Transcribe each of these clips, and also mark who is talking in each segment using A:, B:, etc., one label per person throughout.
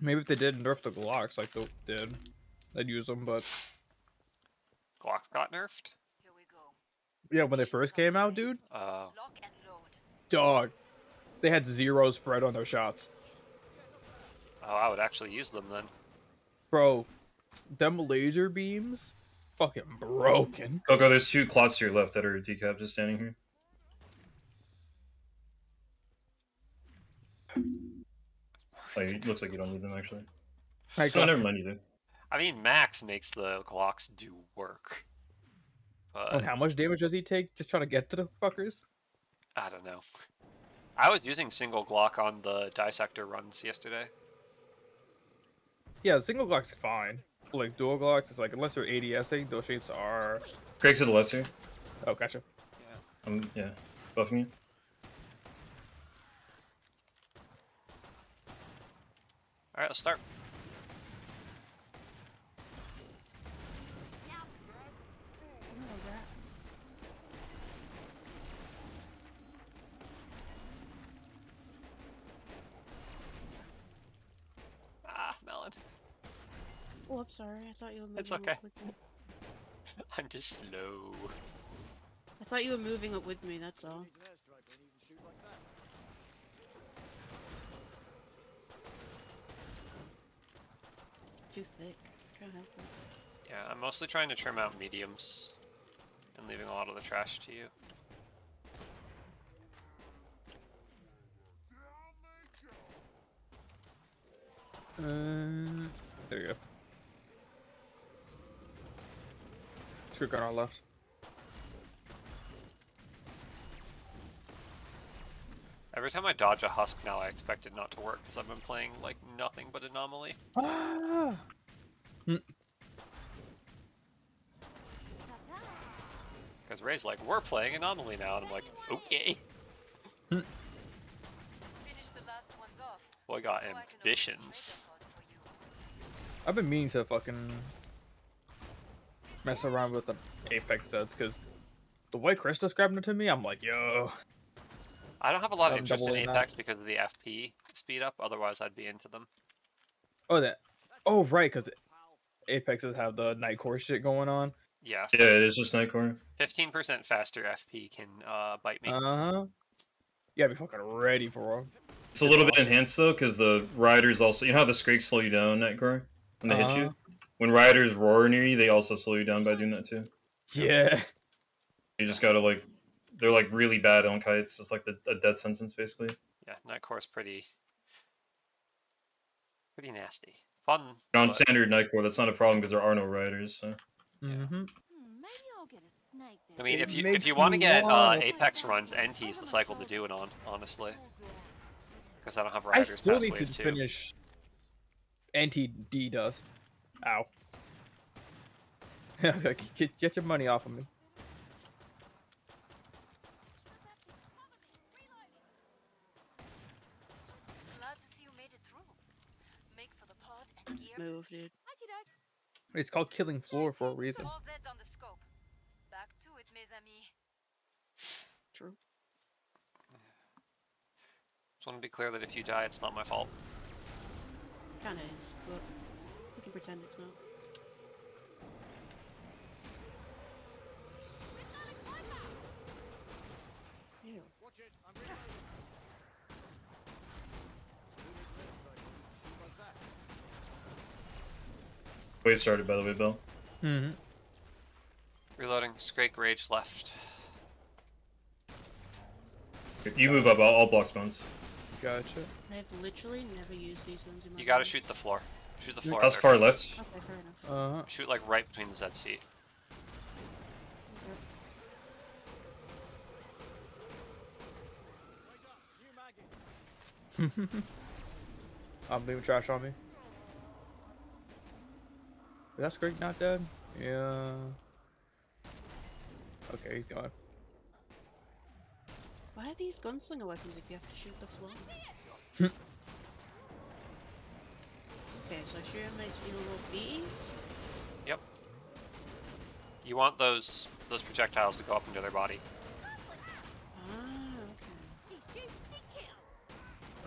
A: Maybe if they did nerf the Glocks like they did, they'd use them. But
B: Glocks got nerfed.
C: Here we go.
A: yeah, when they first came out, dude,
B: Uh,
C: Lock and load.
A: dog, they had zero spread on their shots,
B: oh, I would actually use them then.
A: bro. Them laser beams, fucking broken.
D: Coco, there's two clots to your left that are decap just standing here. Like, it looks like you don't need them actually.
A: Like,
D: Oh, never mind, you do.
B: I mean, Max makes the Glocks do work. But
A: And how much damage does he take just trying to get to the fuckers?
B: I don't know. I was using single Glock on the dissector runs yesterday.
A: Yeah, single Glock's fine. Like dual Glocks, it's like unless they're ADSing, those shades are.
D: Scrake's to the left here.
A: Oh, gotcha.
D: Um, yeah, buffing you.
B: All right, let's start. Ah, melon.
E: Oh, I'm sorry. I thought you were moving
B: It's
E: up
B: okay.
E: with me.
B: I'm just slow.
E: I thought you were moving up with me, that's all. Too thick. Can't help it.
B: Yeah, I'm mostly trying to trim out mediums and leaving a lot of the trash to you.
A: Uh, there you go. Should gun on left.
B: Every time I dodge a husk now, I expect it not to work because I've been playing like nothing but anomaly.
A: Ah!
B: Because Ray's like, we're playing anomaly now, and I'm like, okay.
C: Finish the last ones off.
B: Boy got
C: so I can open the
B: ambitions.
C: treasure pod for you.
A: I've been meaning to fucking mess around with the Apex sets because the way Chris described it to me, I'm like, yo.
B: I don't have a lot of
A: I'm
B: interest in
A: doubling that.
B: Apex because of the FP speed up. Otherwise, I'd be into them.
A: Oh, that. Oh, right, because Apexes have the Nightcore shit going on.
B: Yeah,
D: Yeah, it is just Nightcore.
B: 15% faster FP can uh, bite me.
A: Uh huh. You gotta be fucking ready for them.
D: It's a little bit enhanced though, because the riders also. You know how the Scrakes slow you down, Nightcore, when they hit
A: Uh-huh.
D: you. When riders roar near you, they also slow you down by doing that too.
A: Yeah.
D: You just gotta like, they're like really bad on kites. It's like the, a death sentence basically.
B: Yeah, Nightcore's pretty, pretty nasty. Fun.
D: On
B: but-
D: standard Nightcore, that's not a problem because there are no riders. So.
A: Mm-hmm.
F: Hmm, I'll get a snake
B: I mean, if you if you want to get uh, Apex runs, NT's the cycle to do it on, honestly. Because I don't have riders.
A: I
B: riders
A: still
B: past
A: need to
B: two.
A: finish anti D dust. Ow. I was like, get, get your money off of me.
C: Glad to see you made it through. Make for the pod and gear.
E: Move, dude.
A: It's called killing floor for a reason.
C: All Zeds on the scope. Back to it, mes amis.
E: True.
B: Just want to be clear that if you die, it's not my fault.
E: Kinda is, but we can pretend it's not. Ew.
D: Wave started by the way, Bill.
A: Mm-hmm.
B: Reloading. Scrake Rage left.
D: If you move up, I'll, I'll block spawns.
A: Gotcha.
E: I have literally never used these guns in my
B: You gotta
E: life.
B: shoot the floor. Shoot the floor.
D: How's
B: there.
D: far left?
E: Okay, fair enough.
A: Uh huh.
B: Shoot like right between the Zed's feet.
E: Okay.
A: I'm leaving trash on me. That's Greg not dead? Yeah. Okay, he's gone.
E: Why are these gunslinger weapons if you have to shoot the floor? okay, so I shoot him makes me little feeties.
B: Yep. You want those those projectiles to go up into their body.
E: Ah, okay.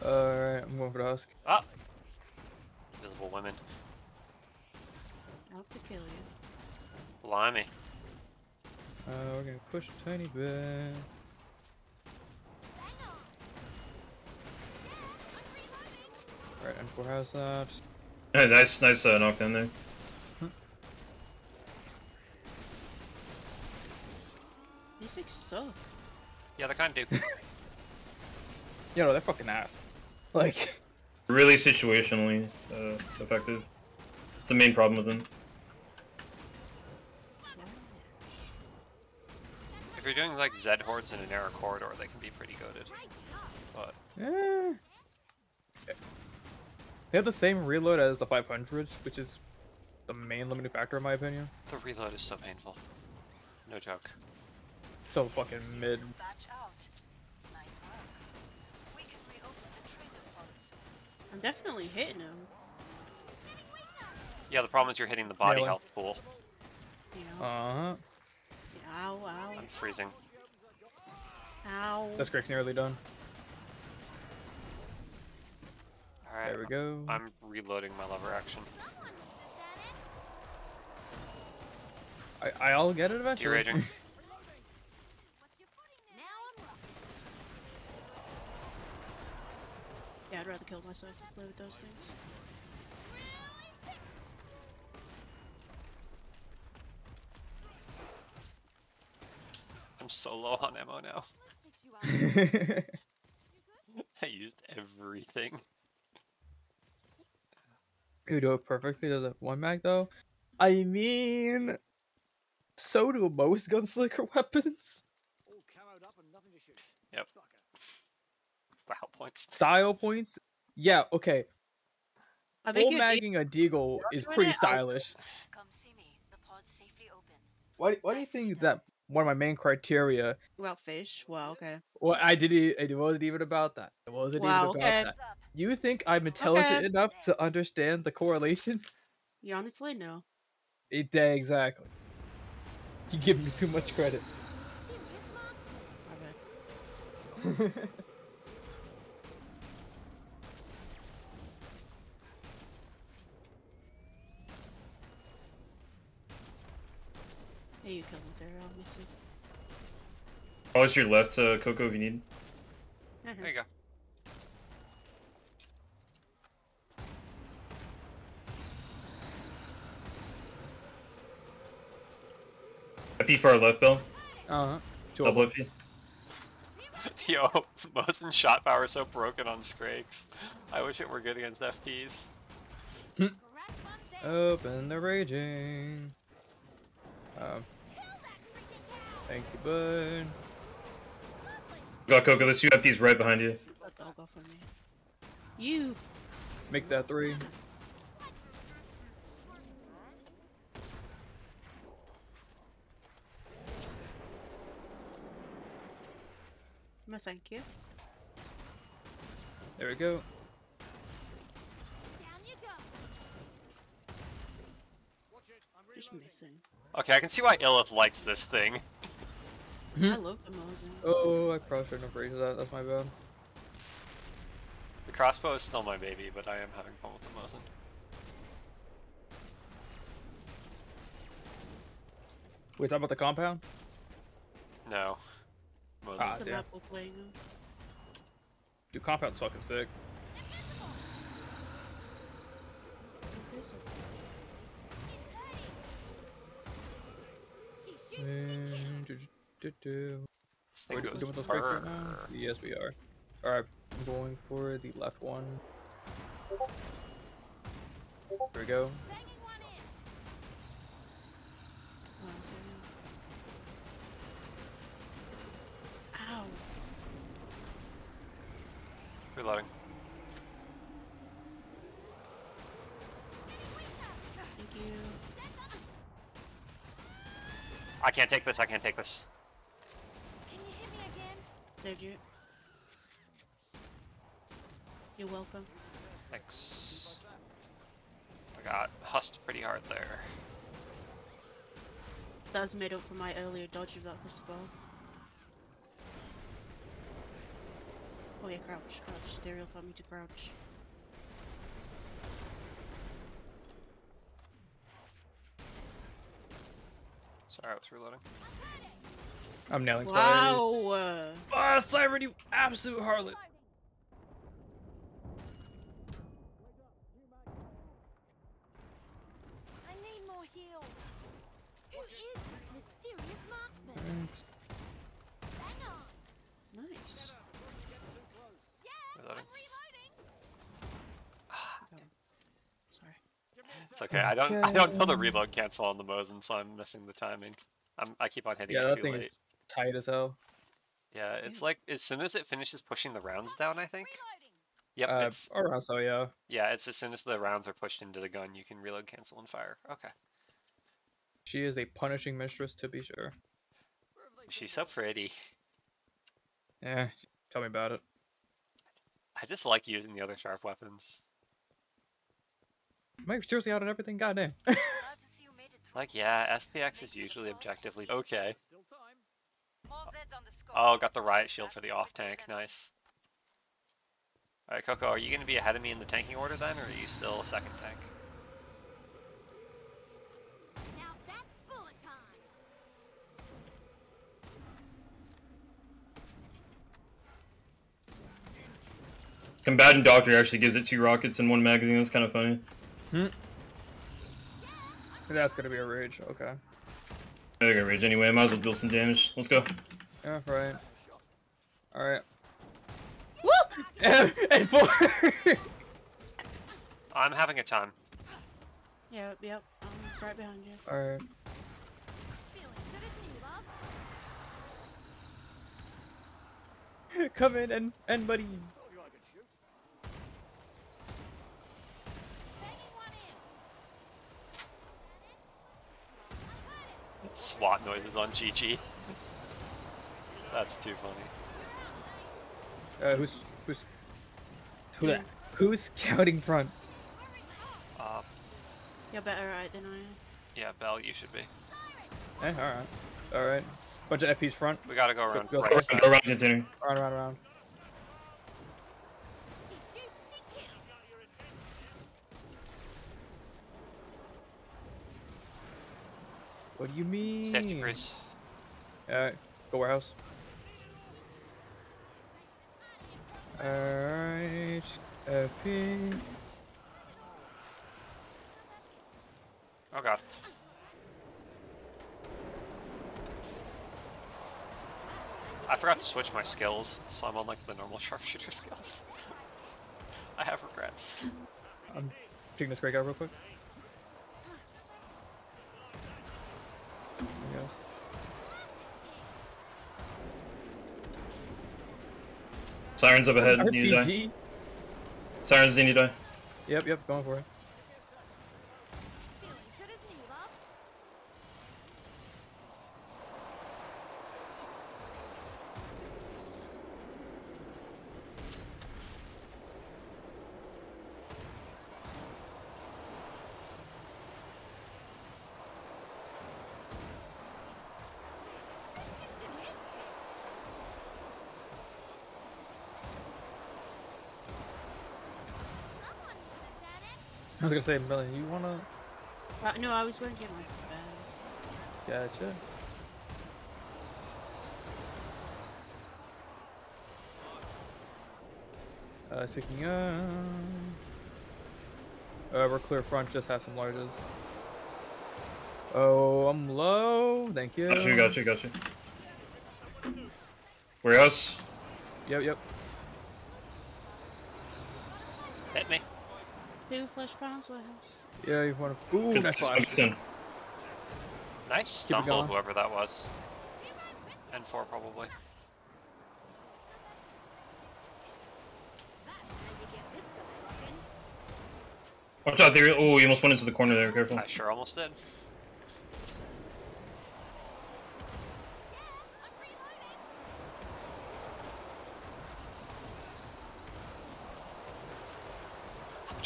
A: Alright, I'm going for the husk.
B: Ah! capable women.
E: Out to kill you.
B: Blimey.
A: Uh, we're gonna push a tiny bit. Alright, N4 has that.
D: Yeah, nice, nice uh, knockdown there.
E: These things suck.
B: Yeah, they kind of do.
A: You know, they're fucking ass. Like,
D: Really situationally uh, effective. It's the main problem with them.
B: if you're doing like Z hordes in a narrow corridor, they can be pretty goaded. But
A: eh. They have the same reload as the 500s, which is the main limiting factor in my opinion.
B: the reload is so painful. No joke.
A: So fucking mid.
C: Dispatch out. Nice work. We can reopen the treasure pods.
E: I'm definitely hitting him.
B: Yeah, the problem is you're hitting the body
A: Melee.
B: health pool.
E: You know.
A: Uh huh.
E: Ow, ow,
B: I'm freezing.
E: ow.
A: This Scrake's nearly done.
B: Alright.
A: There we go.
B: I'm reloading my lever action.
A: I I'll get it eventually.
B: raging?
E: Yeah, I'd rather kill myself than play with those things.
B: I'm so low on ammo now. I used everything.
A: You do it perfectly. Does it one mag though? I mean, so do most gunslinger weapons.
B: Yep. Style points.
A: Style points. Yeah. Okay.
E: I
A: Full
E: think you're
A: magging a deagle is pretty
E: it,
A: stylish.
C: Come see me. The pod's safely open.
A: Why? Why do you think that one of my main criteria?
E: About fish. Well, okay.
A: Well, I did. It wasn't even about that. It wasn't
E: Wow,
A: even about
E: okay.
A: that. You think I'm intelligent
E: Okay.
A: enough to understand the correlation?
E: You honestly no.
A: It, yeah, exactly. You give me too much credit.
E: bad. Hey, you killed him there, obviously.
D: Always your left, uh, Coco, if you need.
E: Uh-huh.
B: There you go.
D: IP for our left, Bill.
A: Uh huh.
D: Double IP.
B: Yo, Mosin shot power is so broken on Scrakes. I wish it were good against FPs.
A: Open the raging. Um. Thank you, bud.
D: Got Coco, there's two IPs right behind you.
E: Let the dog off on me. You.
A: Make that three.
E: No, thank you.
A: There we go.
E: Just missing.
B: Okay, I can see why Illith likes this thing.
A: Hmm?
E: I love the Mosin.
A: Oh, I probably shouldn't have raised that. That's my bad.
B: The crossbow is still my baby, but I am having fun with the Mosin.
A: We talk about the compound?
B: No. Mosin.
A: Ah, damn.
E: map we're playing on.
A: Dude, compound's fucking sick.
E: Invisible.
A: Do, do, do.
B: This
A: Are doing those breaks right now? Yes, we are. Alright, I'm going for the left one. There we go.
E: Oh, damn. Ow.
B: Reloading.
E: Thank you.
B: I can't take this, I can't take this
E: saved you. You're welcome.
B: Thanks. I got hussed pretty hard there.
E: That was made up for my earlier dodge of that whistle. Oh yeah, crouch, crouch. They really me to crouch.
B: Sorry, I was reloading.
A: I'm nailing plays.
E: Wow. Uh,
A: Ah, Siren, you absolute harlot.
F: I need more heals. Who is this mysterious marksman?
E: Nice.
B: Reloading.
E: Sorry.
B: It's okay. I don't. I don't know the reload cancel on the Mosin, so I'm missing the timing. I'm. I keep on hitting
A: Yeah,
B: it
A: that
B: too
A: thing
B: late.
A: is tight as hell.
B: Yeah, it's like as soon as it finishes pushing the rounds down, I think. Yep.
A: Uh,
B: it's
A: around so yeah.
B: yeah. It's as soon as the rounds are pushed into the gun, you can reload, cancel, and fire. Okay.
A: She is a punishing mistress, to be sure.
B: She's so pretty.
A: Yeah, tell me about it.
B: I just like using the other sharp weapons.
A: Am I seriously out at everything? Goddamn.
C: Glad to see you made it through.
B: Like, yeah, SPX is usually objectively okay.
C: More Zeds on the score.
B: Oh, got the riot shield for the off tank. Nice. Alright, Coco, are you going to be ahead of me in the tanking order then, or are you still second tank?
F: Now that's bullet time.
D: Combatant Doctor actually gives it two rockets in one magazine. That's kind of funny. Hmm.
A: That's gonna be a rage. Okay.
D: I got rage anyway. Might as well deal some damage. Let's go.
A: Yeah, right. Alright. Woo! and, and four!
B: I'm having a time.
E: Yep, yep. I'm right behind you.
A: Alright.
F: Feeling good as new, love.
A: Come in and, and buddy.
F: Banging one in.
B: SWAT noises on GG. That's too funny.
A: Uh, who's who's who,
E: Yeah.
A: who's scouting front?
B: Uh,
E: You're better at it than I am.
B: yeah, Bell, you should be.
A: Eh, alright. Alright. Bunch of FPs front.
B: We gotta go around
A: go
B: right
A: score.
B: side.
D: Go around container.
A: Around, around, around.
F: She shoots, she kills.
A: What do you mean?
B: Safety freeze.
A: Alright. Go warehouse. Alright. FP.
B: Oh god. I forgot to switch my skills, so I'm on like the normal sharpshooter skills. I have regrets.
A: I'm taking this break out real quick. There we go.
D: Sirens up ahead. Need to die.
A: RPG?
D: Sirens need to die.
A: Yep, yep, going for it.
F: Feeling good as new, love. Just in his chest. Someone needs a Xanax.
A: I was gonna say, Millie, you wanna?
E: Uh, no, I was going to get my spares.
A: Gotcha. Uh, speaking of, uh, we're clear front. Just have some larges. Oh, I'm low. Thank you.
D: Got you, got you, got you. Warehouse.
A: Yep, yep.
B: Hit me.
E: Two flesh pounds warehouse.
A: Yeah, you want to? Ooh,
D: Good-
A: nice flash.
B: Nice stumble, whoever that was. N4 probably.
F: That's how you get this guy rocking.
D: Watch out there. Oh, you almost went into the corner there. Careful.
B: I sure almost did.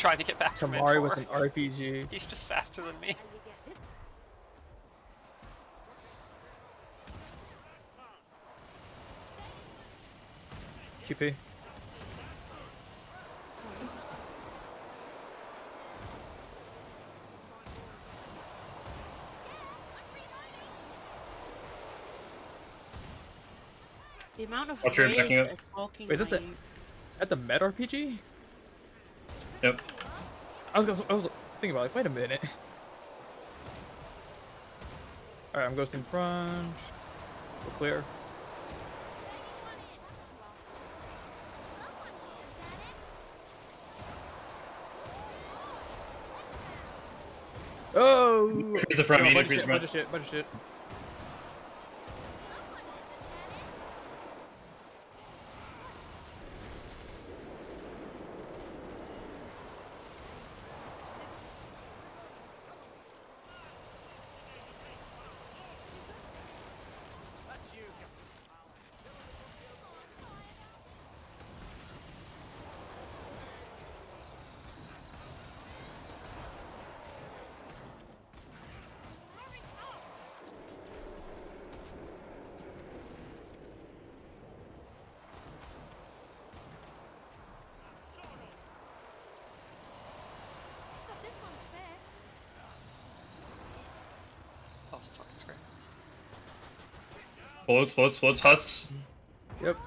B: trying to get back
A: Tamari
B: from
A: with an RPG.
B: He's just faster than me.
A: QP.
E: The amount of What's
D: waves your
E: is walking
A: Wait, is that the, at the med RPG?
D: Yep.
A: I was, gonna, I was thinking about like, wait a minute. Alright, I'm ghosting front. We're clear. Oh!
D: Freeze the front,
A: Yo,
D: medium,
A: bunch, of shit, bunch of shit, bunch of shit.
D: Floats, floats, floats, husks.
A: Yep.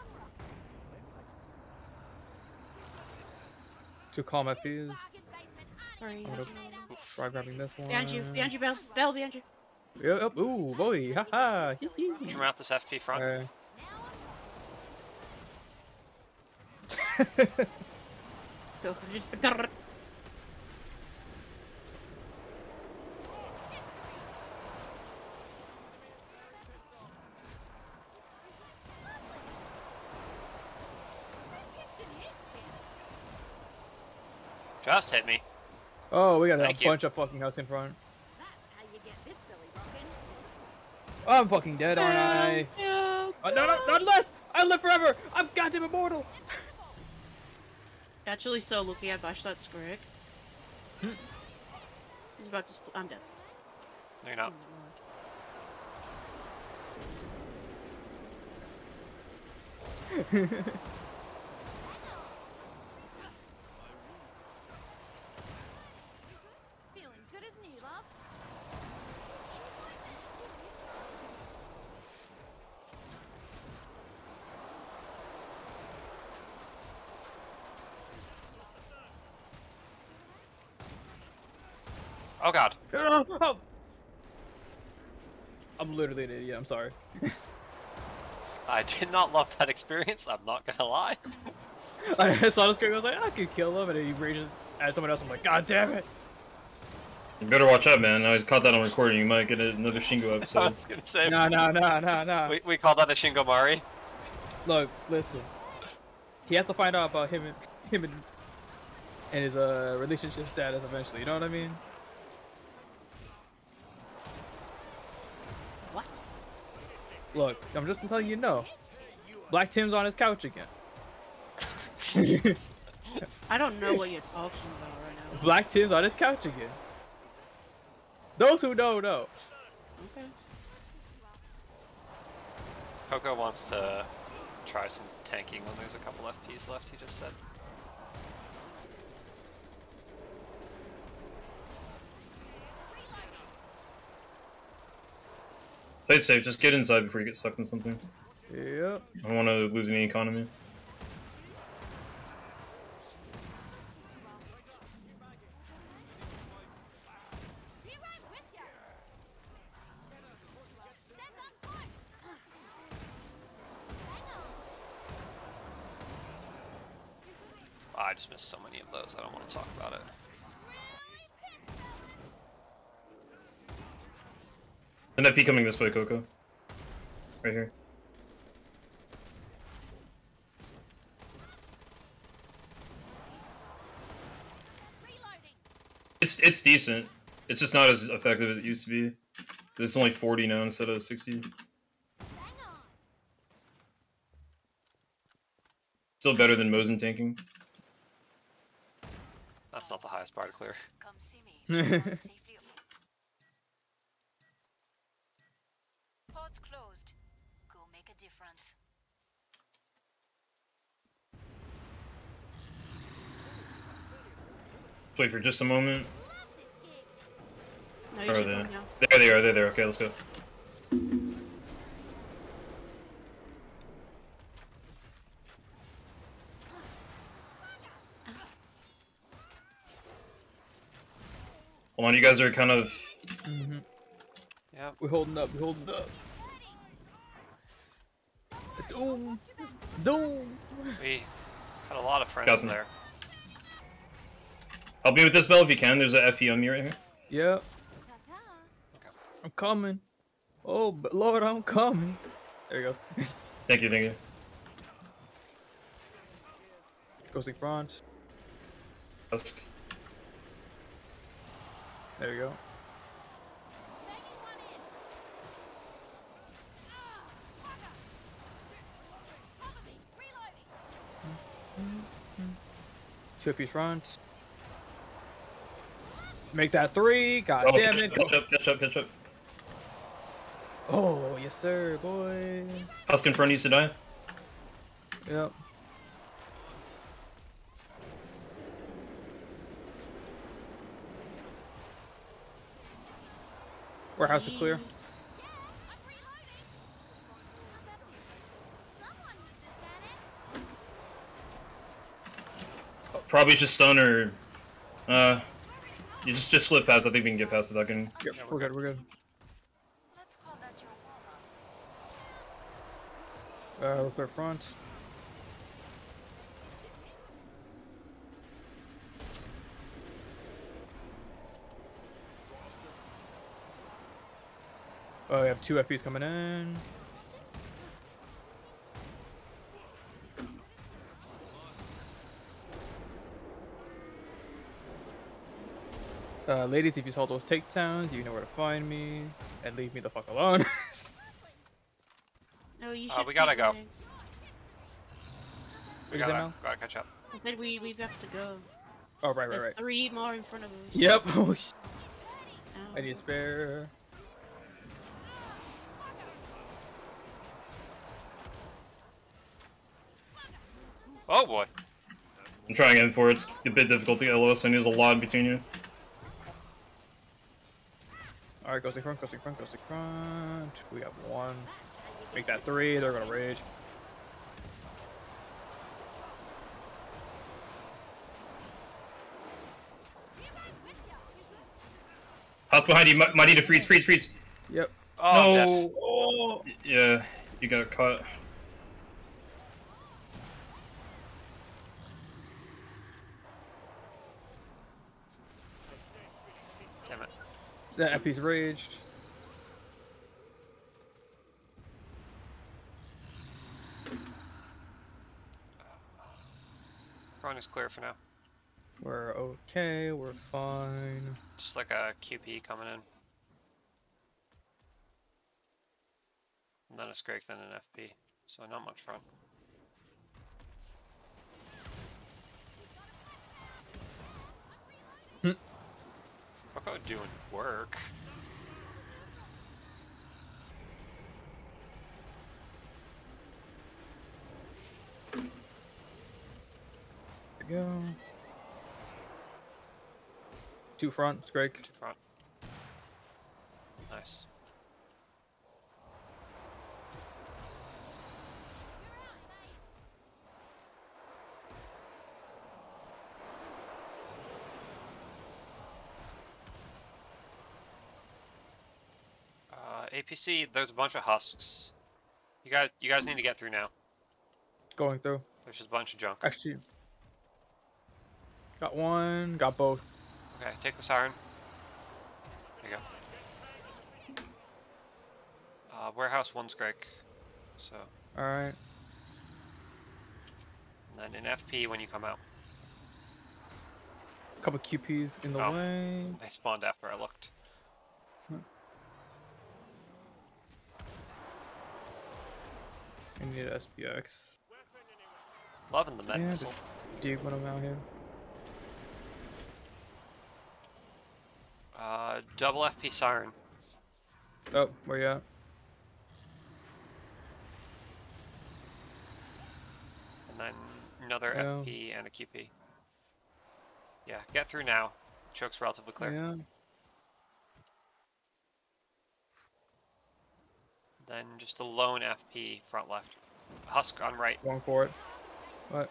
A: Two calm FPs.
E: Sorry,
A: gonna
E: that's
B: Oof.
A: Try grabbing this one.
E: behind you, behind you, Bell, Bell, behind you.
A: Yep, yep. Ooh, boy. Haha. hee hee.
B: Did you this FP front?
A: Uh,
E: Go, just
B: Just hit me.
A: oh, we got a
B: you.
A: bunch of fucking house in front.
F: That's how you get this belly rocking.
A: I'm fucking dead, aren't I?
E: No,
A: Uh, no, no, not unless I live forever. I'm goddamn immortal.
E: Actually, so looking at Bash, that's correct.
A: Hmm.
E: He's about to. Spl- I'm dead.
B: No, you're
E: Oh
B: not.
E: my lord.
F: Feeling good as new, love.
B: Oh god.
A: I'm literally an idiot. I'm sorry.
B: I did not love that experience, I'm not gonna lie.
A: I saw the screen. I was like, I could kill him, and then he rages at someone else. I'm like, God damn it!
D: You better watch out, man. I was caught that on recording. You might get another Shingo episode.
B: I
D: episode.
B: was gonna say,
A: No, no, no, no, no.
B: we, we call that a Shingo Mari.
A: Look, listen. He has to find out about him and him and, and his uh relationship status eventually. You know what I mean?
E: What?
A: Look, I'm just telling you, no. Black Tim's on his couch again.
E: I don't know what you're talking about right now.
A: Black Tim's on his couch again. Those who know know.
E: Okay.
B: Coco wants to try some tanking when there's a couple FPs left, he just said.
D: Play it safe. Just get inside before you get stuck in something.
A: Yep.
D: I don't want to lose any economy.
F: Be right with ya. Set on point. Hang on.
B: Ah, I just missed so many of those, I don't want to talk about it.
D: An FP coming this way, Coco. Right here. It's it's decent. It's just not as effective as it used to be. It's only 40 now instead of 60. Still better than Mosin tanking.
B: That's not the highest bar to clear.
C: Port's closed. Go make a difference.
D: Let's wait for just a moment.
E: No,
D: are they? There they are, there they are. Okay, let's go. Hold on, you guys are kind of.
A: Mm
B: -hmm.
A: Yeah, we're holding up. We're holding up. Doom. Doom.
B: We had a lot of friends
D: Doesn't.
B: there.
D: Help me with this bell if you can. There's a FE on me right here.
A: Yep.
F: Ta-ta.
A: I'm coming. Oh, Lord, I'm coming. There you go.
D: Thank you, thank you.
A: Ghosting front.
D: Husk.
A: There you go.
F: Banging one in. Ah, fucker. Cover me. Reloading.
A: Two piece front. Make that three. God
D: Oh,
A: damn it.
D: catch up, catch up, catch up.
A: Oh, yes, sir, boy.
D: Husk in front needs to die.
A: Yep. Warehouse is clear.
F: I'm reloading. How's that feel? Someone needs a Xanax.
D: Probably just stun or. Uh. You just just slip past. I think we can get past the I can.
A: Yep,
B: Yeah,
A: we're
B: we're
A: good, we're good.
C: Let's call that your warm-up.
A: Uh, we're clear front. Oh, we have two FPs coming in. Uh, ladies, if you saw those takedowns, you know where to find me, and leave me the fuck alone.
E: No, you
B: Uh,
E: should.
B: we gotta go.
E: going.
B: We
A: What is it
B: gotta,
A: now?
B: gotta catch up.
E: I said we we have to go.
A: oh, right, right,
E: There's
A: right.
E: three more in front of us.
A: Yep. Oh, sh-
E: Ow.
A: I need a spare.
B: Oh boy.
D: I'm trying in for it. It's a bit difficult to get LOS. I know there's a lot between you.
A: Alright, goes in front, goes in front, goes in front. We have one. Make that three, they're gonna rage.
D: House behind you. Might, might need to freeze, freeze, freeze.
A: Yep.
B: Oh,
A: no. Oh.
D: Yeah, you got caught.
B: Damn it.
A: That FP's raged.
B: Front is clear for now.
A: We're okay, we're fine.
B: Just like a QP coming in. And then a Scrake, then an FP. So not much front. Rocco doing work.
A: There we go. Two fronts, Scrake.
B: To front. Nice. Uh, APC, there's a bunch of husks. You guys, you guys need to get through now.
A: Going through.
B: There's just a bunch of junk.
A: Actually. Got one, got both.
B: Okay, take the siren. There you go. Uh, warehouse one Scrake. So,
A: Alright.
B: and then an FP when you come out.
A: A Couple QPs in the
B: Oh.
A: way.
B: They spawned after I looked.
A: I need an SPX.
B: Loving the med
A: Yeah,
B: missile.
A: Dig when I'm out here.
B: Uh, double FP siren.
A: Oh, where you at?
B: And then another
A: Yeah.
B: FP and a QP. Yeah, get through now. Choke's relatively clear.
A: Yeah.
B: Then just a lone FP front left. Husk on right.
A: Going for it. What?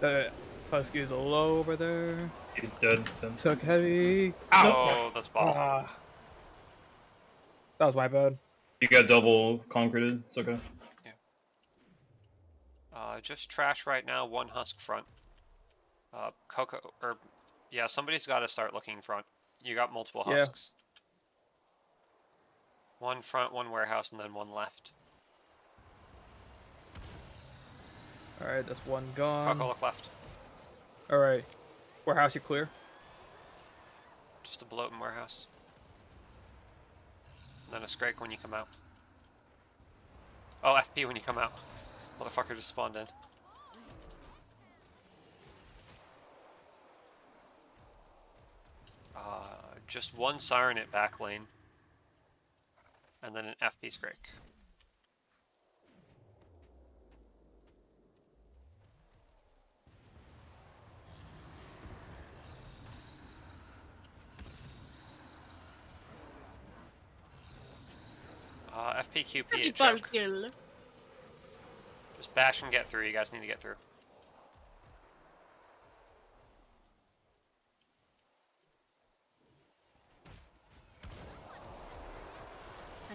A: The Husky is low over there.
D: He's dead. So.
A: Took heavy.
B: Oh, that's bottom.
A: Ah. That was my bad.
D: You got double concreted. It's okay.
B: Uh, just trash right now. One husk front. Uh, Coco or yeah, somebody's got to start looking front. You got multiple
A: Yeah.
B: One front, one warehouse, and then one left.
A: All right, that's one gone.
B: Coco, look left.
A: All right, warehouse, you clear?
B: Just a bloating warehouse. And then a Scrake when you come out. Oh, FP when you come out. Motherfucker just spawned in. Uh, just one siren at back lane. And then an FP Scrake. Uh, FPQP choke.
E: kill.
B: Just bash and get through. You guys need to get through.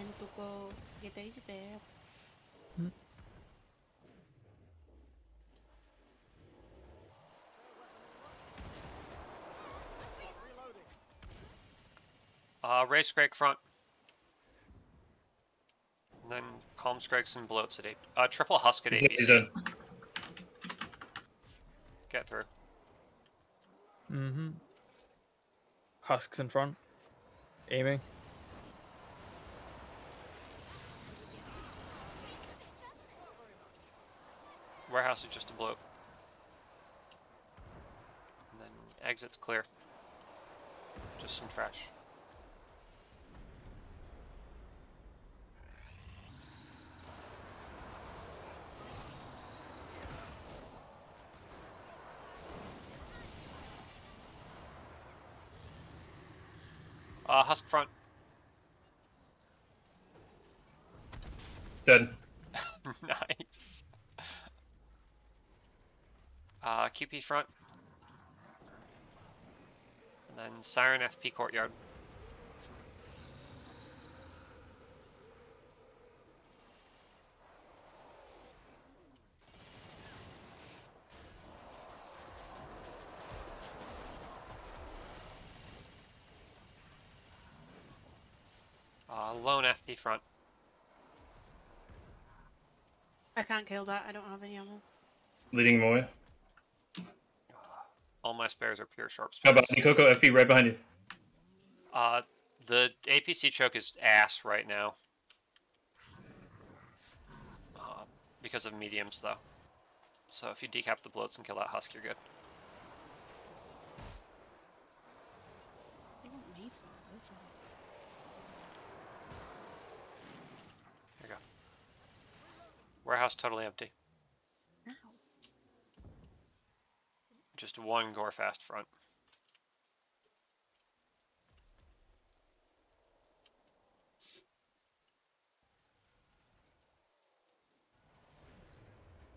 E: I need to go get the easy bear.
B: Uh, Ray Scrake front. And then Calm Scrakes and Bloats at 8. Uh, triple Husk at
D: He's
B: APC.
D: dead.
B: Get through.
A: Mm-hmm. Husks in front. Aiming.
B: Warehouse is just a bloat. And then exit's clear. Just some trash. Uh, Husk front.
D: Dead.
B: nice. Uh, QP front. And then Siren FP courtyard. Uh, lone FP front.
E: I can't kill that. I don't have any ammo.
D: Leading Moy.
B: All my spares are pure sharp
D: How about you, Coco? FP right behind you.
B: Uh, the APC choke is ass right now. Uh, because of mediums, though. So if you decap the bloats and kill that husk, you're good.
E: They want me for it, that's all.
B: Here you go. Warehouse totally empty. Just one Gorefast front.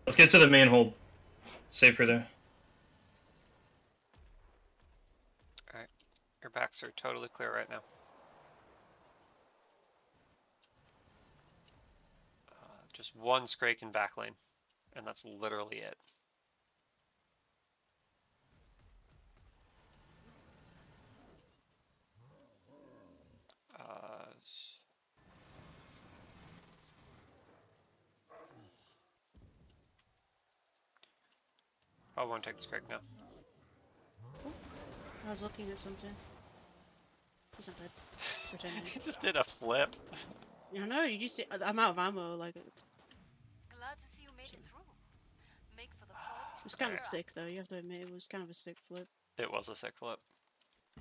D: Let's get to the main hold. Safer there.
B: Alright. Your backs are totally clear right now. Uh, just one Scrake in back lane. And that's literally it. Uh, s- I won't take this Scrake now.
E: I was looking at something. Wasn't good. Pretending.
B: he just did a flip.
E: I know, you just I'm out of ammo, like it
C: Glad to see you made it through. Make for the pod.
E: was kinda sick though, you have to admit it was kind of a sick flip.
B: It was a sick flip.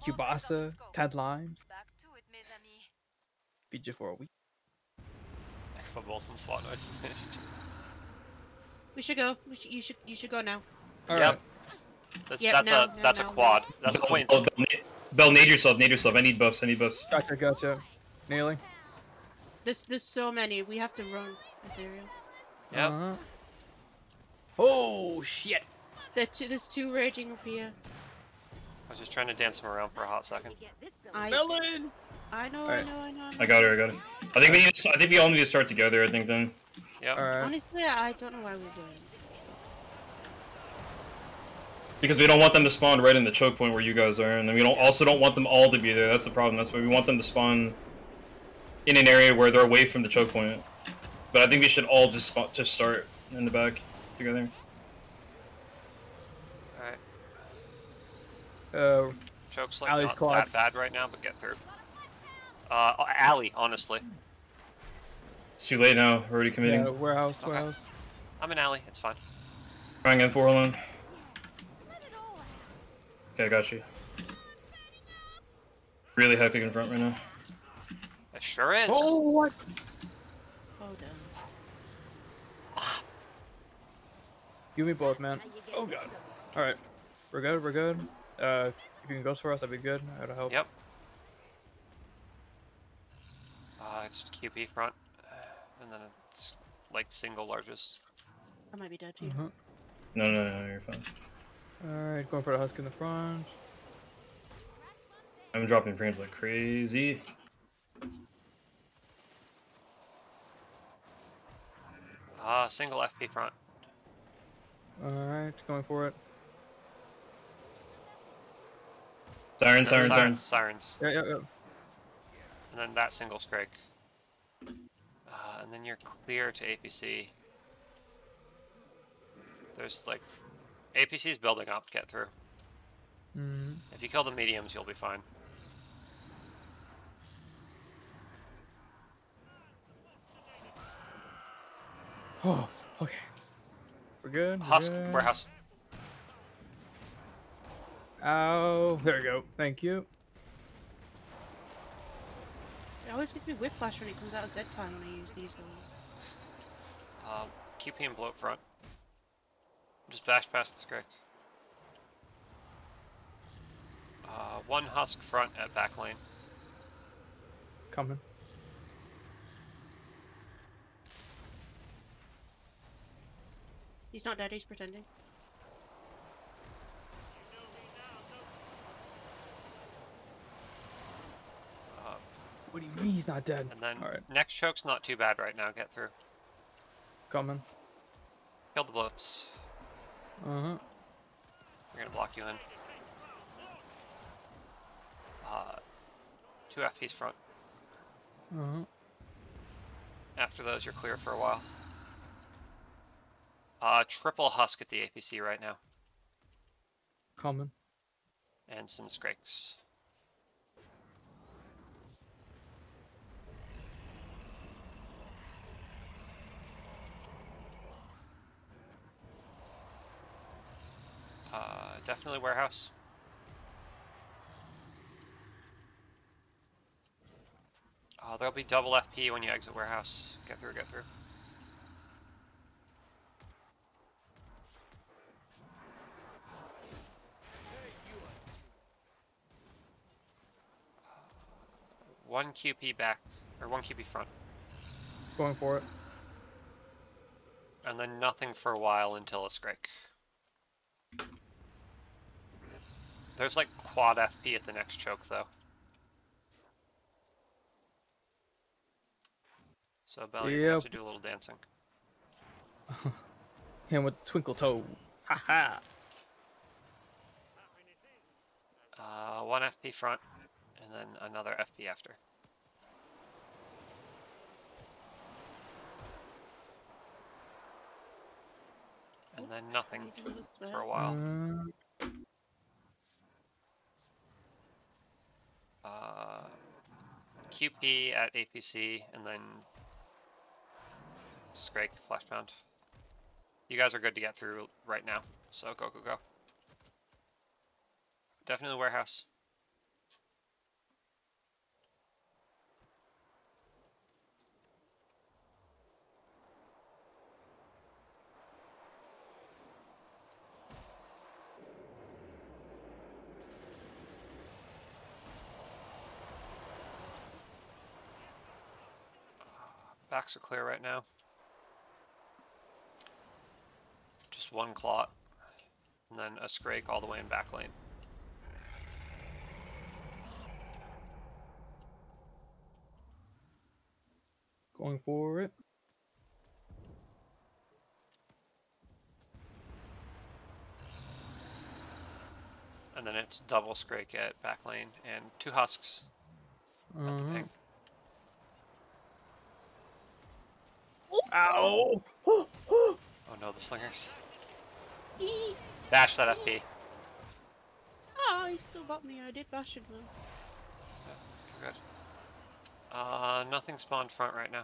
C: All hands on the
A: Cubasa, Ted limes.
C: Back to it, mes amis.
A: Beat you for a week.
B: Expo Wilson SWAT noises.
E: We should go. We should, you should you should go now.
A: All
B: Yep.
A: right.
B: That's,
E: Yep,
B: that's
E: no,
B: a
E: no,
B: that's a quad. That's a
D: Bell,
B: quint.
D: Bell, Bell, Bell, nade yourself. Nade yourself. I need buffs. I need buffs.
A: Gotcha, gotcha. Nailing.
E: There's there's so many. We have to run. Ethereal.
B: Yep.
A: Uh-huh. Oh, shit.
E: There two, there's two raging up here.
B: I was just trying to dance him around for a hot second.
F: Get this built.
E: I
A: Melon.
E: I know,
A: Alright.
E: I know, I know. I know.
D: I got her. I got her. I think we need. To, I think we all need to start together. I think then.
B: Yep.
A: All right.
E: Honestly, I don't know why we're doing.
D: Because we don't want them to spawn right in the choke point where you guys are, and then we don't also don't want them all to be there. That's the problem. That's why we want them to spawn in an area where they're away from the choke point. But I think we should all just spawn, just start in the back together.
B: Alright.
A: Uh,
B: Choke's like
A: Alley's
B: not
A: clogged.
B: that bad right now, but get through. Uh, alley, honestly.
D: It's too late now. We're already committing.
A: yeah, warehouse,
B: Okay.
A: warehouse.
B: I'm in alley, it's fine.
D: Trying in four alone.
F: Let it all out.
D: Okay, I got you. Really hectic in front right now.
B: It sure is.
A: Oh, what?
E: Hold on.
A: Give me both, man.
F: Now you get
A: Oh
F: this
A: god. All right, we're good. We're good. Uh, if you can ghost for us, that'd be good. That'll help.
B: Yep. Uh, it's QP front, and then it's like single largest.
E: I might be dead too.
A: Mhm.
D: No, no, no, you're fine.
A: All right, going for the husk in the front.
D: I'm dropping frames like crazy.
B: Uh, single FP front.
A: All right, going for it.
D: Sirens,
B: No,
D: siren, siren.
B: sirens, sirens.
A: Yeah, yeah, yeah.
B: And then that single Scrake. Uh, and then you're clear to APC. There's like APC's building up, get through.
A: Mhm.
B: If you kill the mediums, you'll be fine.
A: Oh, okay. We're good. we're
B: Husk,
A: good.
B: warehouse.
A: Oh, There we go. Thank you.
E: It always gives me whiplash when it comes out of Z time when I use these guns.
B: Uh, QP and bloat front. Just bash past the Scrake. Uh, one Husk front at back lane.
A: Coming.
E: He's not dead, he's pretending.
B: Uh,
A: What do you mean he's not dead?
B: and then
A: All right,
B: next choke's not too bad right now, get through.
A: coming.
B: Kill the bloats.
A: Uh huh.
B: We're gonna block you in. Uh, two FPs front.
A: Uh huh.
B: After those, you're clear for a while. Uh, triple husk at the APC right now,
A: Common.
B: and some Scrakes. Uh, definitely warehouse. Uh, there'll be double FP when you exit warehouse. Get through, get through. One QP back, or one QP front,
A: Going for it.
B: and then nothing for a while until a Scrake. There's like quad FP at the next choke though. So Belly, you have
A: Yep.
B: to do a little dancing.
A: Him with twinkle toe. Ha ha.
B: Uh, one FP front, and then another FP after. And then nothing
E: Need a little
B: for a while.
A: Um,
B: Uh, QP at APC, and then Scrake Fleshpound. You guys are good to get through right now, so go, go, go. Definitely warehouse. Backs are clear right now. Just one clot. And then a Scrake all the way in back lane.
A: Going for it.
B: And then it's double Scrake at back lane and two husks at the. Mm-hmm.
A: Ow!
B: Oh no, the slingers.
E: Eee.
B: Dash that FP.
E: Oh, he still got me. I did bash him though.
B: You're good. Uh, nothing spawned front right now.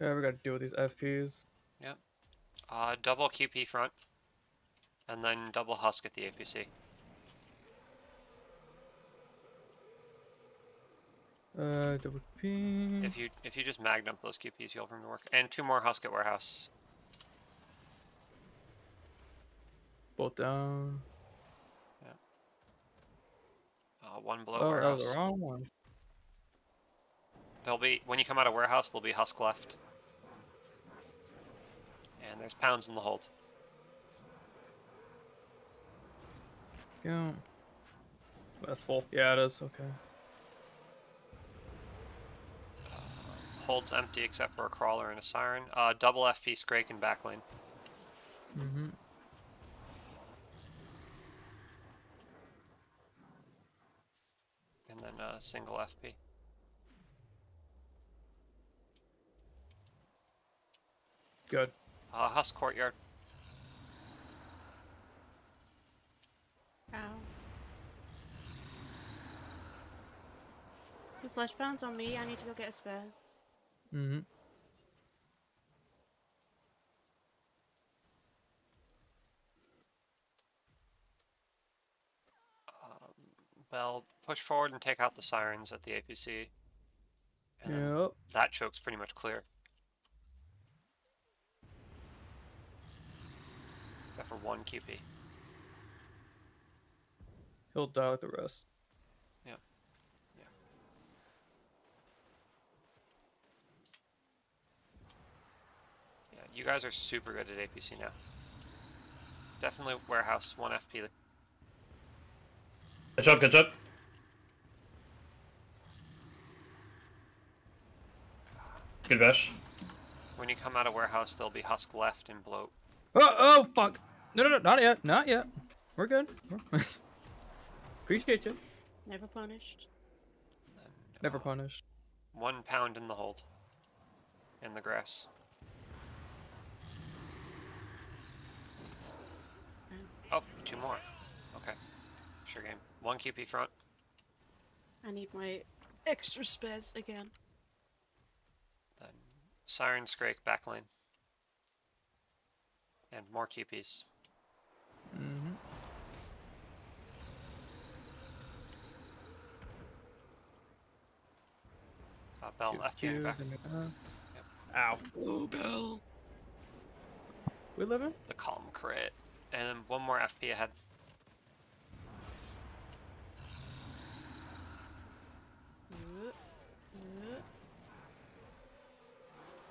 A: Yeah, we gotta deal with these FPs. Yep.
B: Uh, double QP front. And then double Husk at the APC.
A: Uh, double P.
B: If you if you just mag dump those QPs, you'll have room to work. And two more Husk at warehouse.
A: Both down.
B: Uh, one below
A: Oh,
B: warehouse.
A: was the wrong one.
B: There'll be when you come out of warehouse, there'll be Husk left. And there's pounds in the hold.
A: Go. That's full. Yeah, it is. Okay.
B: Hold's empty except for a crawler and a siren. Uh, double FP Scrake in back lane.
A: Mm-hmm.
B: And then uh, single FP.
A: Good.
B: Uh, Husk courtyard.
E: Ow. The flesh pounds on me. I need to go get a spare.
A: Mm-hmm.
B: Um, Bell, push forward and take out the sirens at the APC. And
A: Yep.
B: that choke's pretty much clear. Except for one QP.
A: He'll die with the rest.
B: Yeah, you guys are super good at APC now. Definitely warehouse, one FP.
D: Catch up, catch up. Good bash.
B: When you come out of warehouse, there'll be Husk left and bloat.
A: Oh, oh, fuck. No, no, no, not yet. Not yet. We're good. Appreciate you.
E: Never punished.
A: Never punished.
B: One pound in the hold. In the grass. Oh, two more. Okay. Sure game. One QP front.
E: I need my extra spares again.
B: Then Siren Scrake back lane. And more QPs.
A: Mm-hmm.
B: Uh, Bell FP in your back.
A: Ow.
E: Oh, Bell.
A: We living?
B: The calm crit. And then one more FP ahead.
E: Uh, uh.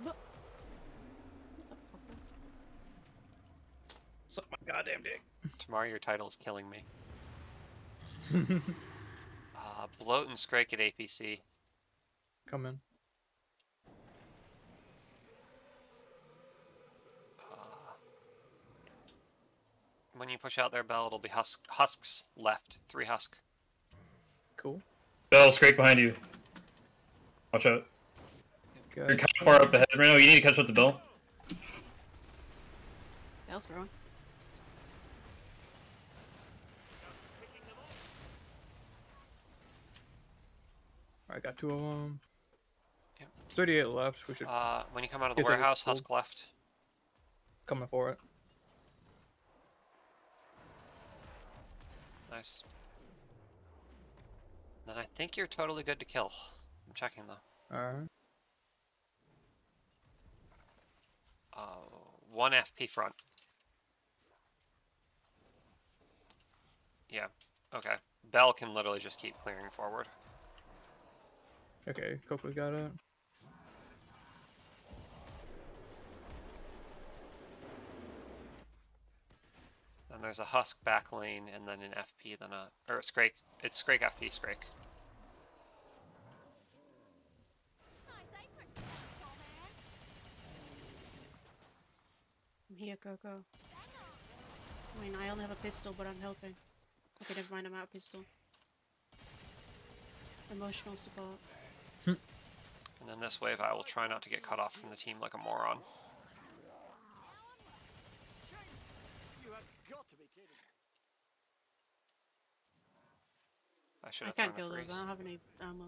E: What? What the fuck?
A: Suck my goddamn dick.
B: Tomorrow your title is killing me. Uh, Bloat and Scrake at APC.
A: Come in.
B: When you push out their bell, it'll be husk, husks left. Three husk.
A: Cool.
D: Bell, Scrake behind you. Watch out. You're kind of far up ahead right now. You need to catch up to the Bell.
E: Bell's throwing.
A: Alright, got two of them.
B: Yep.
A: 38 left. We should
B: Uh, when you come out of the
A: Get
B: warehouse, husk left.
A: coming for it.
B: Nice. Then I think you're totally good to kill. I'm checking though.
A: Alright.
B: Uh, one FP front. Yeah. Okay. Bell can literally just keep clearing forward.
A: Okay, Coco got it.
B: Then there's a Husk back lane, and then an FP, then a... Or a Scrake. It's Scrake FP, Scrake.
E: I'm here, Coco. I mean, I only have a pistol, but I'm helping. Okay, never mind, I'm out of pistol. Emotional support.
B: and then this wave, I will try not to get cut off from the team like a moron. I should
E: I can't kill those. I don't have any ammo.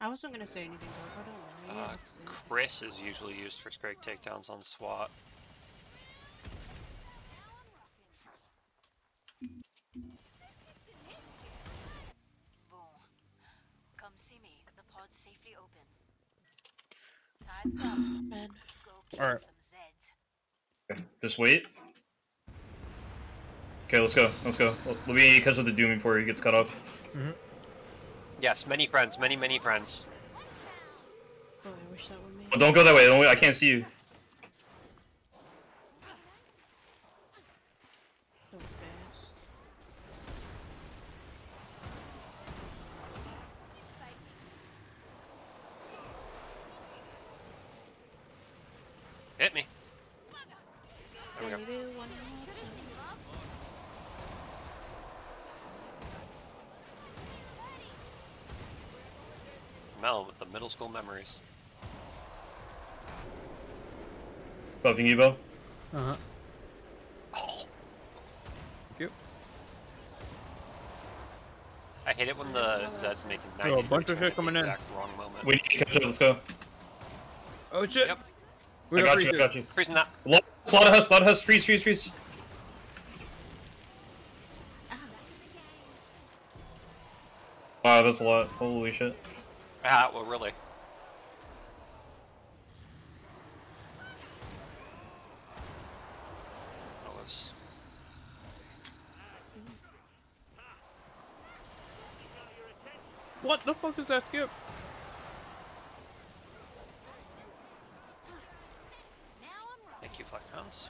E: I wasn't gonna say anything, but I don't know.
B: Uh,
E: have to say.
B: Kriss is usually used for Scrake takedowns on SWAT.
C: Boom. Come see me.
D: Okay, let's go. Let's go. Let me catch up to Doom before he gets cut off. Mm-hmm.
B: Yes, many friends, many, many friends.
E: Oh, I wish that were me.
D: Oh, don't go that way. Don't, I can't see you.
E: So fast.
B: Hit me. There we go.
E: Baby, one more time.
B: Mel with the middle school memories.
D: Buffing you, Bo.
A: Uh huh.
B: Oh,
A: Thank you.
B: I hate it when the Zeds make a
A: Yo,
B: 90
A: a bunch of shit coming
B: at
A: in.
B: the wrong moment.
D: We need to catch up. Let's go.
A: Oh shit.
B: Yep.
A: We
D: I got you. I got you.
B: Freezing that.
D: Lo- Slaughterhouse. Slaughterhouse. Freeze. Freeze. Freeze. Wow, that's a lot. Holy shit.
B: Ah, well, really. That was.
A: What the that skip?
B: Thank you, Fleshpounds.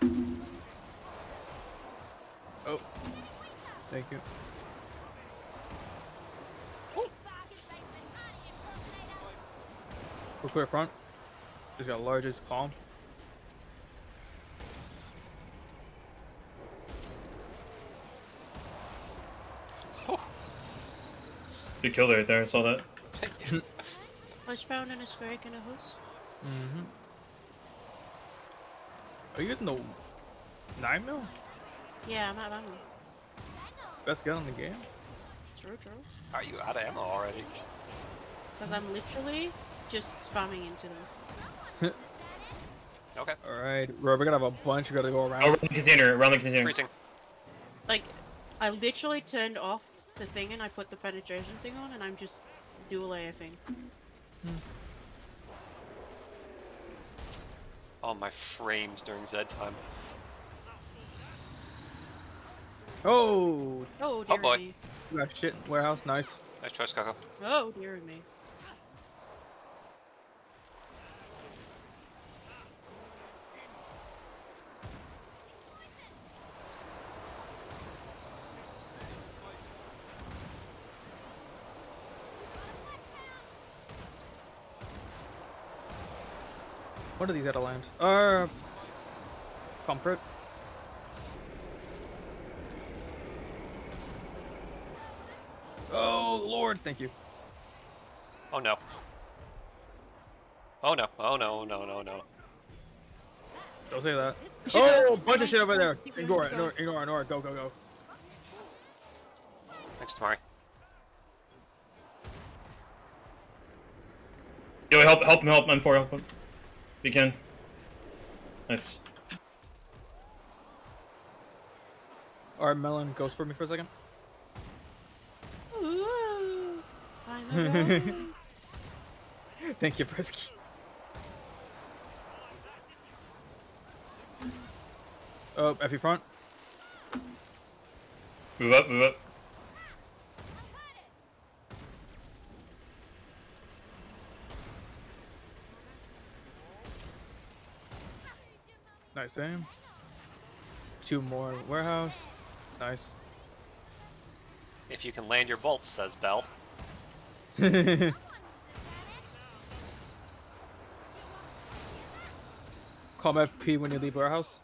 A: Oh. Thank you. We're clear front. Just got largest column.
D: Good kill right there. I saw that.
E: Fleshpound and a Scrake and a host.
A: Mm-hmm. Are you using the nine mil?
E: Yeah, I'm out of ammo.
A: Best gun in the game.
E: True, true.
B: Are you out of ammo already?
E: Because I'm literally just spamming into them.
B: Okay.
A: All right, we're gonna have a bunch. We gotta go around.
D: Oh, around the container. Around the container.
B: Freezing.
E: Like, I literally turned off the thing and I put the penetration thing on and I'm just dual AFing.
B: Oh, my frames during Z time.
A: Oh,
E: Oh, dear
B: boy.
E: me.
A: we got shit warehouse. Nice.
B: Nice choice, Coco.
E: Oh, dear me.
A: What are these gotta land? Uh, comfort. Oh lord, thank you.
B: Oh no. Oh no. Oh no. No. No. No.
A: Don't say that. Oh,
E: go.
A: bunch of shit over there.
E: Keep going,
A: Ignore it. Ignore, ignore, ignore it. Go, go, go.
B: Thanks, Tamari.
D: Yo, help, help him, help him, N4, help him. You can. Nice.
A: All right, Melon, ghost for me for a second.
E: Ooh.
A: Thank you, Brisky. Oh, Effie front.
D: Move up, move up.
A: Nice aim. Two more warehouse. Nice.
B: If you can land your bolts, says Bell.
A: Come my P when you leave warehouse.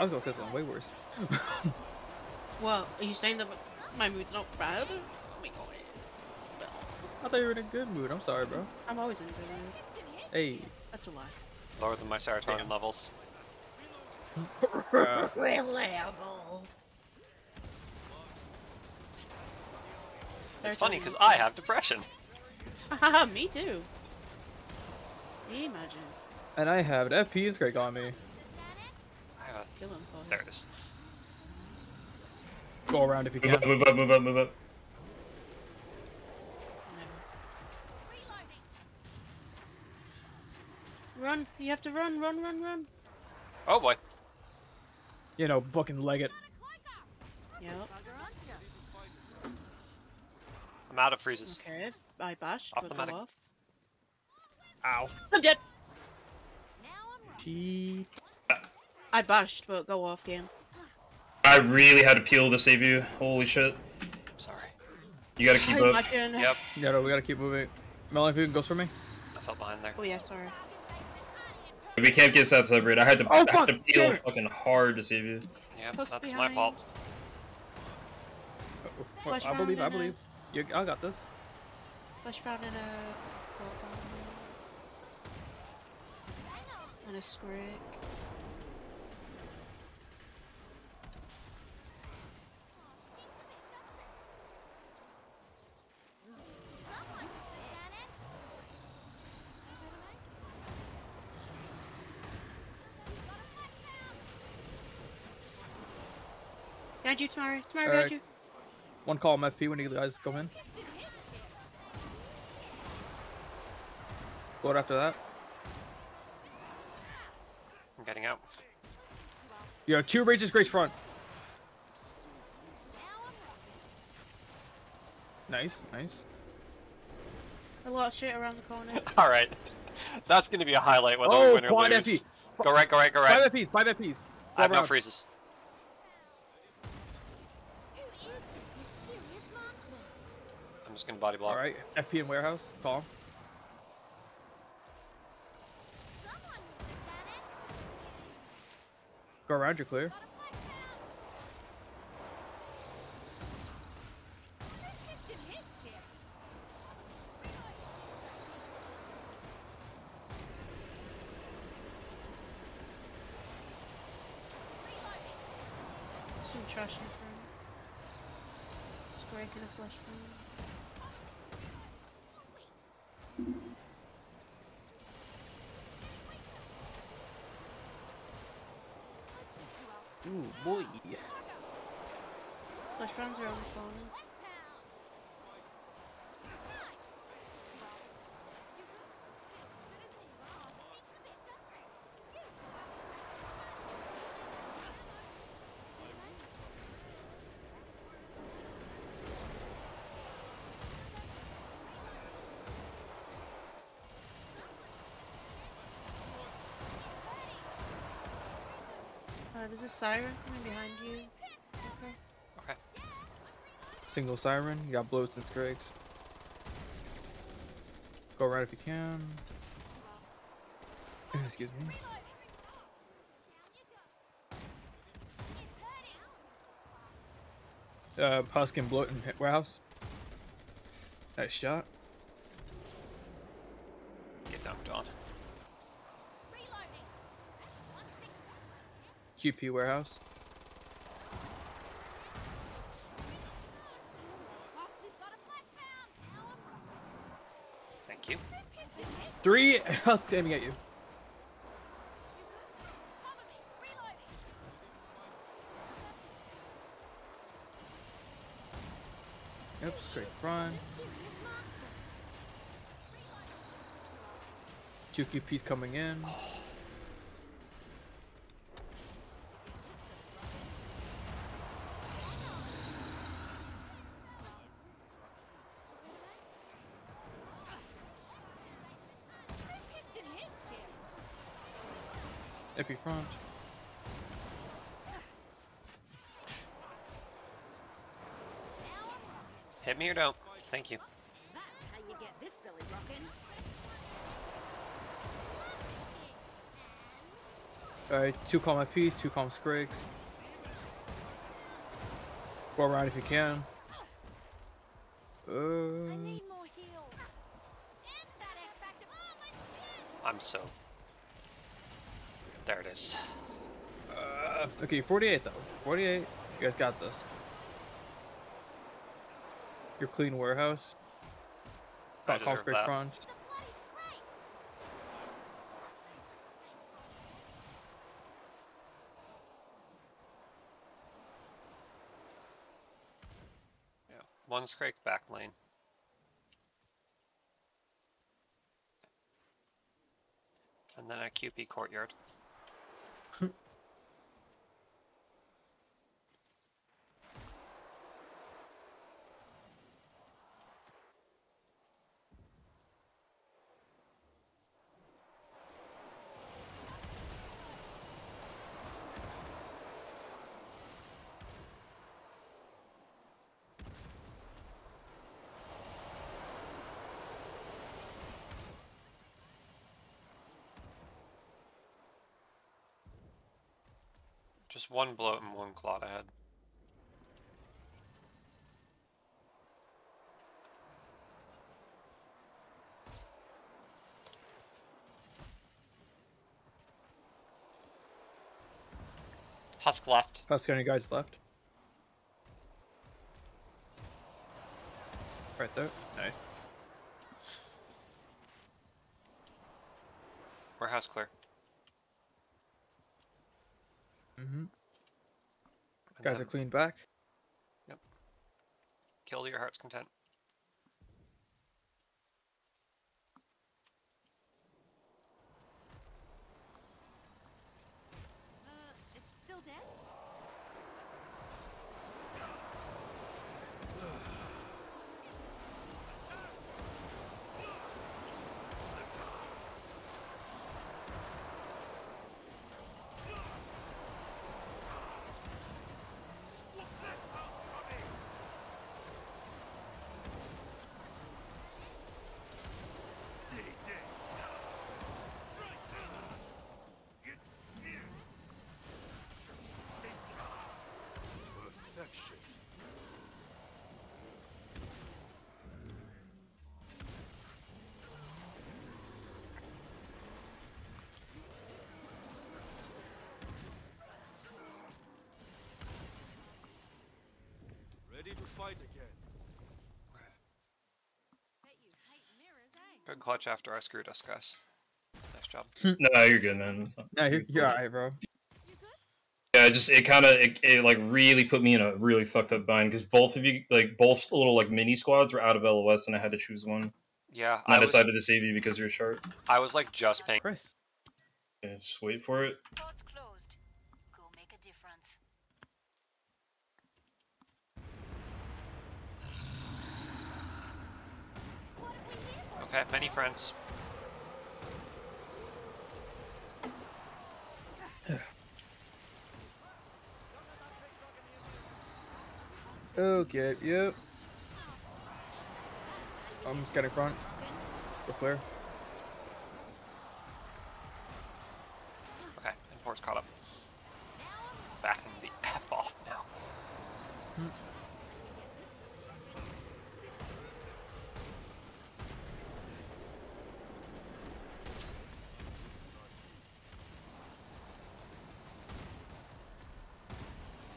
A: I was gonna say something way worse.
E: Well, are you saying that my mood's not bad? Oh my god. Well,
A: I thought you were in a good mood. I'm sorry, bro.
E: I'm always in a good mood.
A: Hey.
E: That's a lie.
B: Lower than my serotonin
A: Damn.
B: levels.
A: Uh,
E: Reliable.
B: It's funny because I have depression.
E: Haha, me too. Imagine.
A: and I have an FP is great on me.
B: I have a-
E: Kill him, Paul.
B: There it is.
A: Go around if you
D: Move up,
A: can.
D: move up, move up, move up.
E: Run! You have to run, run, run, run.
B: Oh boy.
A: You know, fucking leg it.
E: Yep.
B: I'm out of freezes.
E: Okay. I bashed,
B: Off
E: but
B: the
E: go off.
A: Ow.
E: I'm dead.
F: Now I'm right.
A: T.
E: I bashed, but go off game.
D: I really had to peel to save you. Holy shit.
B: Sorry.
D: You gotta keep
E: I
D: up.
E: imagine.
B: Yep.
A: Yeah, no, we gotta keep moving. Melon, if you can go for me.
B: I fell behind there.
E: Oh yeah, sorry.
D: We can't get that separated. I had to,
A: Oh,
D: I had to peel
A: it.
D: fucking hard to save you.
B: Yep,
E: Post
B: that's my fault.
E: Oh, Flash
A: I believe. I
E: round and,
A: believe. You, I got this.
E: Flash pound and a. And a scrick. Behind you, Tamari. Tamari, behind
A: Alright.
E: you.
A: One call him FP when you guys come in. Go right after that.
B: I'm getting out.
A: You have two Rages Grace front. Nice, nice.
E: A lot of shit around the corner.
B: Alright. That's gonna be a highlight whether
A: Oh,
B: we win or
A: quad
B: lose.
A: FP.
B: Go right, go right, go right. Five.
A: FPs, five FPs. Go
B: I have no freezes. I'm just gonna body block.
A: Alright, FP and warehouse. Call him.
F: Someone needs a Xanax.
A: Go around, you're clear.
F: Got a black town. Who kissed in his chips?
E: Some trash in front. Scrake and a flash bomb.
A: Ooh, boy.
E: Flash rounds around the corner. Uh, there's a siren coming behind you. Okay.
B: Okay.
A: Single siren. You got bloats and scrakes. Go right if you can. Excuse me. Uh, Husk and bloat in warehouse. Nice shot.
B: Get dumped on.
A: QP warehouse.
B: Thank you.
A: Three. Husk aiming at you. Yep, Straight front. Two QPs coming in. Front.
B: Hit me or don't. Thank you.
F: That's how you get this belly rocking.
A: Alright, two calm IPs, two calm Scrakes. Go around if you can.
F: I
A: Uh,
F: need more heal. And that X Factor. Oh, my skin!
B: I'm so. There it is.
A: Okay, 48 though. 48. You guys got this. Your clean warehouse. Got calm
B: deserve
A: front.
F: The scrape!
B: Yeah. One Scrake back lane. And then a QP courtyard. Just one bloat and one clot ahead. Husk left.
A: How's any guys left? Right there. Nice.
B: Warehouse clear.
A: Mm-hmm. Guys are clean back. Yep.
B: Kill to your heart's content.
G: Ready to fight again.
F: Bet you hate mirrors?
B: Good clutch after I screwed us, guys. Nice job.
D: No, you're good, man. It's not-
A: Yeah, you're, you're alright, bro.
D: Yeah, just it kind of it, it like really put me in a really fucked up bind because both of you like both little like mini squads were out of LOS and I had to choose one.
B: Yeah,
D: And I,
B: I was,
D: decided to save you because you're short.
B: I was like just paying.
A: Chris.
D: Yeah, just wait for it.
C: Port's closed. Go make a difference.
B: Okay, many friends.
A: Okay, yep. I'm just getting front. We're clear.
B: Okay, enforce caught up. Backing the F off now.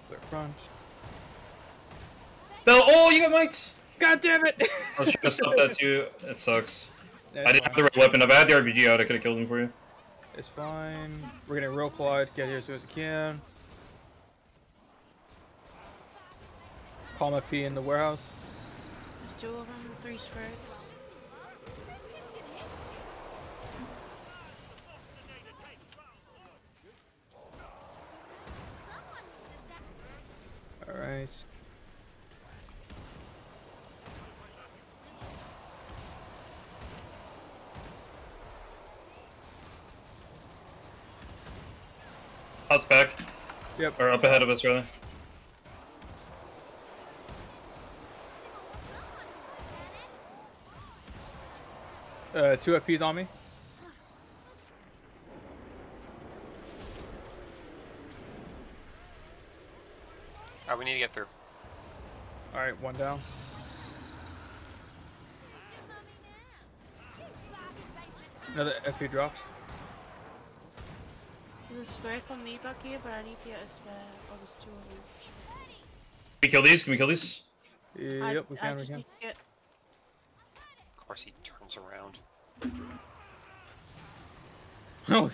A: Clear front.
D: Bell, you got mites.
A: God damn it!
D: I was trying to stop that too. It sucks.
A: Yeah,
D: I didn't have the right weapon. If I had the RPG out, I could have killed him for you.
A: It's fine. We're getting real quiet. Get here as soon as we can. Call my P in the warehouse.
E: There's two of them, three squares.
A: All right.
D: House back.
A: Yep.
D: Or up ahead of us, rather.
A: Uh, two FPs on me.
B: Alright, we need to get through.
A: All right, one down. Another FP dropped.
E: There's a square for me back here, but I need to get a spare. Oh, there's two of them.
D: Can we kill these? Can we kill these?
A: Yep,
E: I,
A: we
E: I
A: can, we can.
E: get.
B: Of course, he turns around.
A: Oh,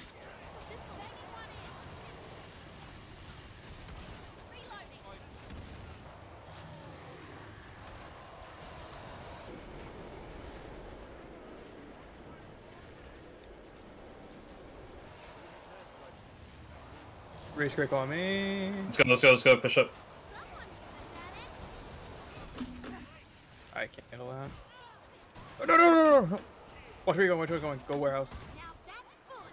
A: race break on me.
D: Let's go, let's go, let's go, push up.
A: I can't handle that. Oh, no, no, no, no, no! Watch where you going, watch where you going. Go warehouse.
F: Now that's full of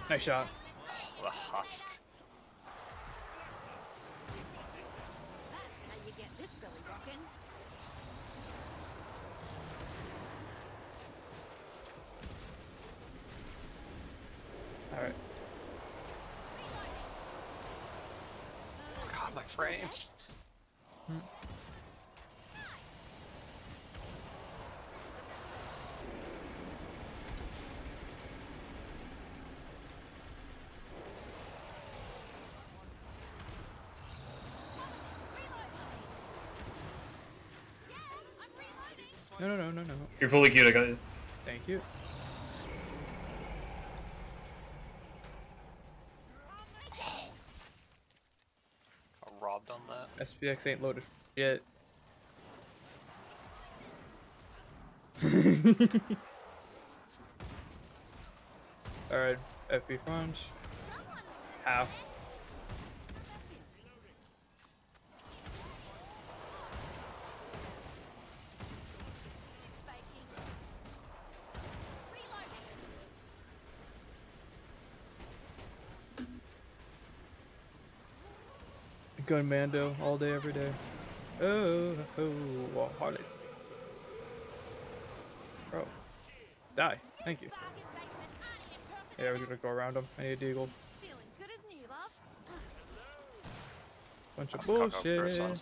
F: time.
A: Nice shot.
B: The husk.
F: That's how you get this belly rocking.
A: Alright.
B: Oh god, my frames.
A: No, no, no, no, no.
D: You're fully queued, I got you.
A: Thank you.
B: Got robbed on that.
A: SPX ain't loaded yet. Alright, FP front. Half. Gun Mando all day, every day. Oh, oh, oh Harley. Bro. Die. Thank you. Yeah, we're gonna go around him. I need a deagle.
F: Feeling good as new, love.
A: Bunch of
B: Cock up for a
A: bullshit.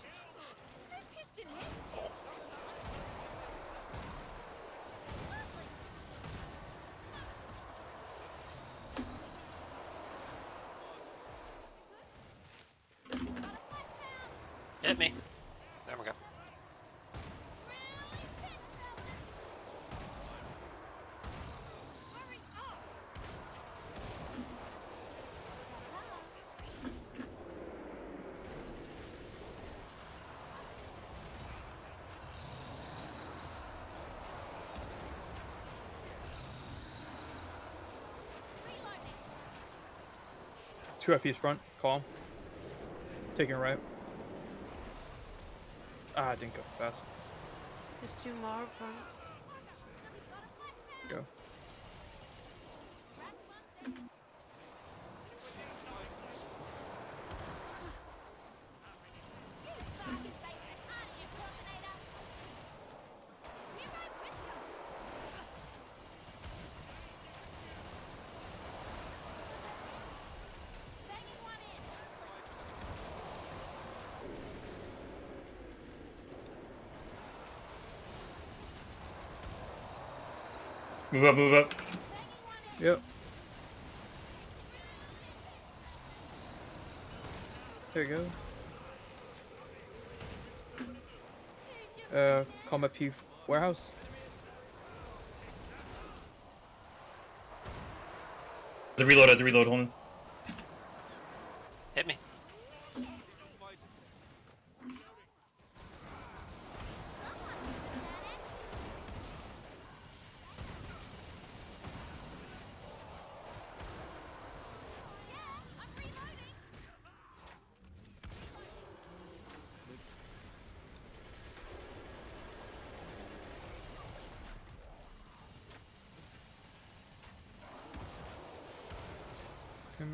A: Two FP's front. Calm. Taking right. Ah, I didn't go fast.
E: There's two more front.
A: Go.
D: Move up, move up.
A: Yep. There you go. Uh, call my P warehouse.
D: The reload, to reload, hold on.
B: Hit me.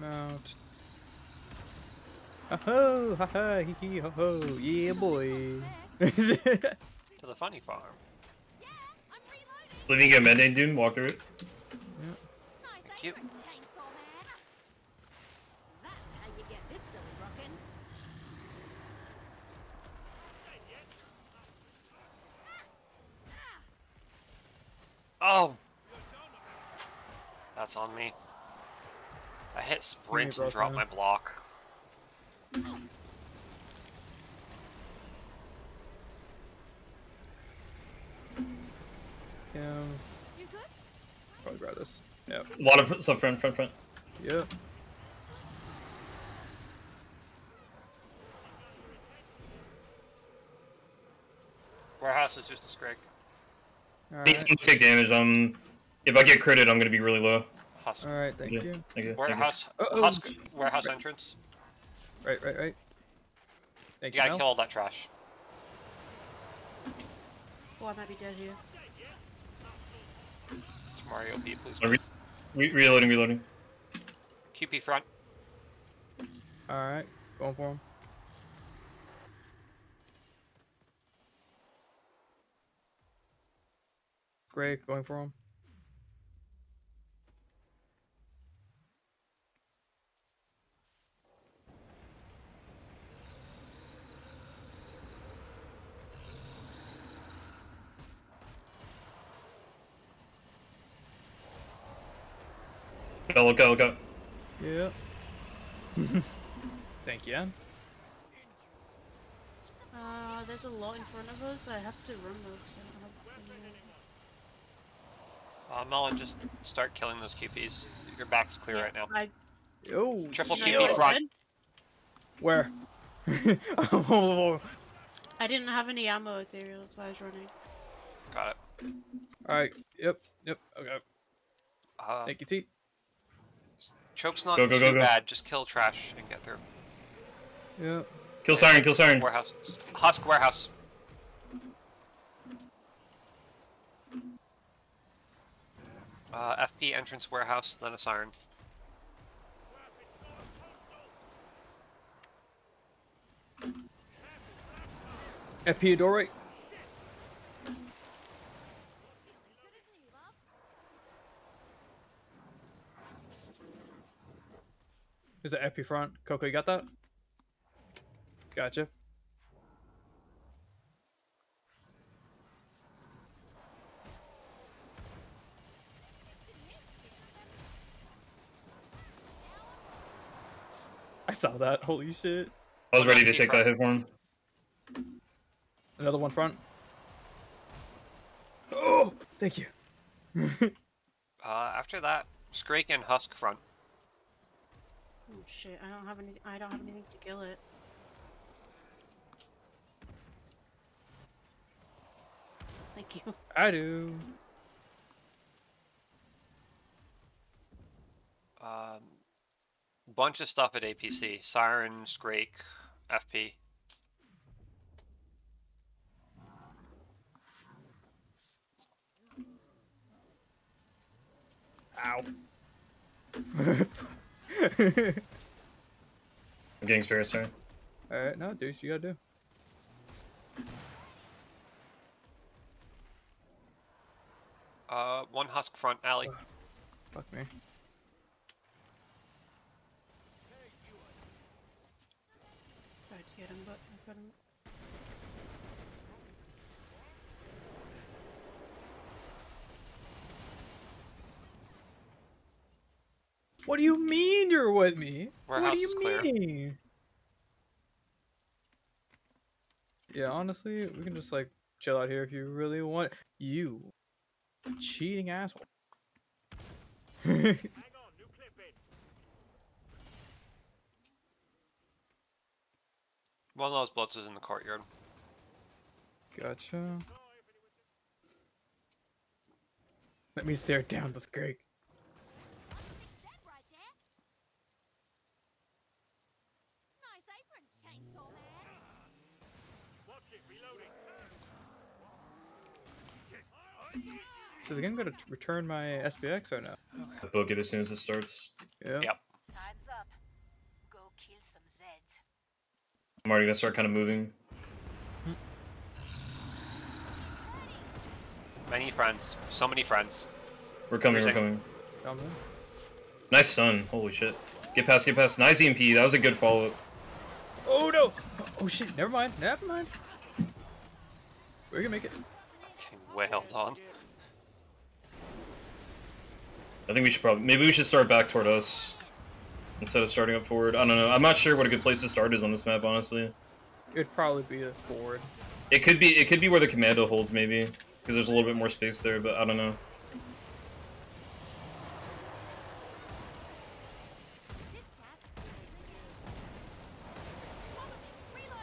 A: Mount. Ho ha ha hee hee ho ho yeah boy.
B: To the funny farm.
F: I'm reloading.
D: Living a mandate dune, walk through it.
F: Nice
B: Thank you.
F: apron, chainsaw man. That's how you get this billy rockin'.
B: Oh! That's on me. I hit sprint and
A: broke
B: dropped my block.
A: yeah,
F: You good?
A: probably grab this. Yep.
D: A lot of stuff front, front, front.
A: Yep.
B: Warehouse is just a scrake.
D: He's
A: Alright.
D: gonna take damage. Um, if I get critted, I'm gonna be really low.
B: Husk.
A: Alright, thank
D: Yeah.
A: you.
D: Thank you. thank you.
B: Warehouse.
A: Uh-oh.
B: Husk. Warehouse entrance.
A: Right, right, right. Thank
B: You
A: you.
B: gotta
A: Mel.
B: kill all that trash.
E: Oh, I might be dead here.
B: It's Mario P, please.
D: Are we- Re- reloading, reloading.
B: QP front.
A: Alright, going for him. Great, going for him.
D: Go, look out, look out.
A: Yeah. Thank you. Ann.
E: Uh, there's a lot in front of us. I have to run though. 'cause I don't have any-
B: Uh, Melon, just start killing those QPs. Your back's clear
E: Yeah,
B: right now.
E: I,
A: Oh,
B: Triple QP
E: know
B: front.
A: where? oh,
E: I didn't have any ammo material, that's why I was running.
B: Got it.
A: Alright, yep, yep, okay.
B: Uh,
A: Thank you, T.
B: choke's not
D: Go, go,
B: too
D: go, go.
B: bad. Just kill trash and get through.
A: Yeah.
D: Kill siren, kill siren.
B: Warehouse. Husk warehouse. Uh, FP entrance warehouse, then a siren.
A: FP door right.
F: Good, isn't he, love?
A: There's an FP front. Coco, you got that? Gotcha. I saw that. Holy shit.
D: I was ready to
B: Keep
D: take that hit for him.
A: Another one front. Oh, thank you.
B: Uh, after that, Scrake and Husk front.
E: Oh shit, I don't have any I don't have anything to kill it. Thank you.
A: I do.
B: Um, bunch of stuff at APC. Siren, Scrake, FP.
A: Ow.
D: I'm getting spirit siren.
A: Alright, no, dude, you gotta do.
B: Uh, one Husk front alley.
A: Fuck me.
E: Tried to get him, but I couldn't.
A: What do you mean you're with me? what
B: Warehouse
A: do you mean? Yeah, honestly, we can just like chill out here if you really want. You cheating asshole.
B: One of those bloods is in the courtyard.
A: gotcha. Let me stare down this Greg. Does the game gotta return my SPX or no?
D: Okay. Book it as soon as it starts.
A: Yeah.
B: Yep.
C: Time's up. Go kill some Zeds.
D: I'm already gonna start kind of moving. Hmm.
B: Many friends. So many friends.
D: We're coming, we're coming.
A: coming.
D: Nice stun. Holy shit. Get past, get past. Nice EMP. That was a good follow-up.
A: Oh no! Oh shit, never mind. Never mind. We're gonna make it.
B: I'm getting wailed on.
D: I think we should probably maybe we should start back toward us instead of starting up forward. I don't know. I'm not sure what a good place to start is on this map, honestly.
A: It'd probably be a forward.
D: It could be it could be where the commando holds maybe because there's a little bit more space there, but I don't know.
F: This cat's Follow me. Reload.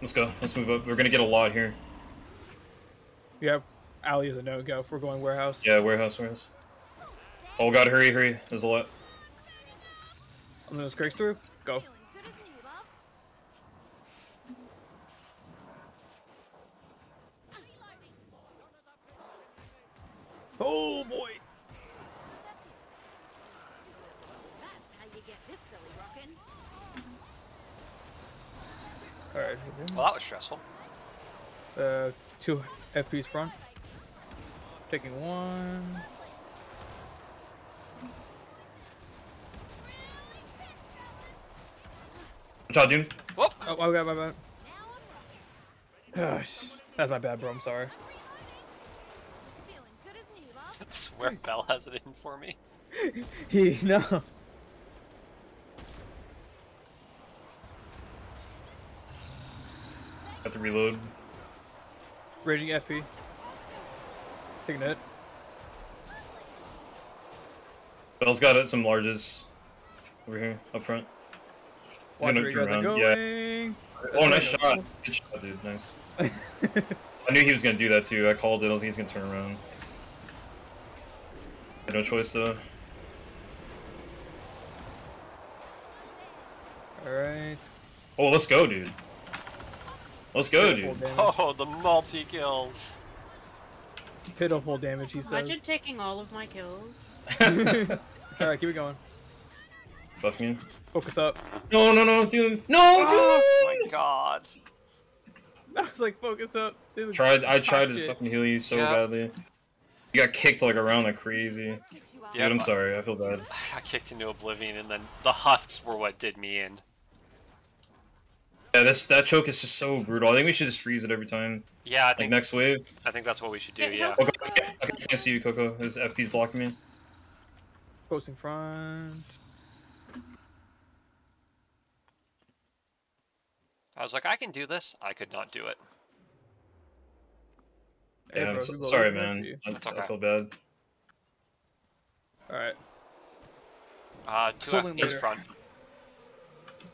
D: Let's go. Let's move up. We're gonna get a lot here.
A: Yeah, alley is a no go. If we're going warehouse.
D: Yeah, warehouse, warehouse. Oh god, hurry, hurry. There's a lot.
A: I'm gonna scrape through. Go.
F: Feeling good as new, love. Reloading.
A: Oh boy.
F: That's how you get this belly rocking.
A: All right.
B: Well, that was stressful.
A: Uh, two FPs front. Taking one.
D: Watch out, dude.
B: Whoop!
A: Oh, oh, oh I got my bad. Gosh, that's my bad, bro. I'm sorry.
F: Feeling good as new, love.
B: I swear Bell has it in for me.
A: He no.
D: Have to reload.
A: Raging FP. Taking it.
D: Bell's got it, some larges over here up front. He's
A: Watch where you guys are
D: around. Yeah. Oh, nice shot. Good shot, dude. Nice. I knew he was gonna do that too. I called it. I was he's gonna turn around. Had no choice though.
A: All right.
D: Oh, let's go, dude. Let's go,
A: Pitiful
D: dude.
A: damage.
B: Oh, the multi kills.
A: Pitiful damage, he says.
E: Imagine taking all of my kills.
A: All right, keep it going.
D: Buff me.
A: Focus up.
D: No, no, no, dude. No,
B: Oh
D: dude.
B: my god.
A: I was like, focus up. This
D: Tried. I tried to
A: shit.
D: fucking heal you so
B: Yeah.
D: badly. You got kicked like around like crazy.
F: Fix.
B: Yeah,
D: Dude, I'm sorry. I feel bad.
B: I got kicked into oblivion, and then the husks were what did me in.
D: Yeah, this that choke is just so brutal. I think we should just freeze it every time.
B: Yeah, I
D: Like
B: think
D: next wave.
B: I think that's what we should do.
E: Yeah,
B: Yeah.
E: help.
D: Coco, I can't, I can't see you, Coco. His FP's blocking me.
A: Posting front.
B: I was like, I can do this. I could not do it.
A: Hey,
D: Yeah, I'm so, sorry, man. I,
B: That's
D: I feel bad.
A: All right.
B: Uh, two
A: Sorting
B: FPs
A: later.
B: front.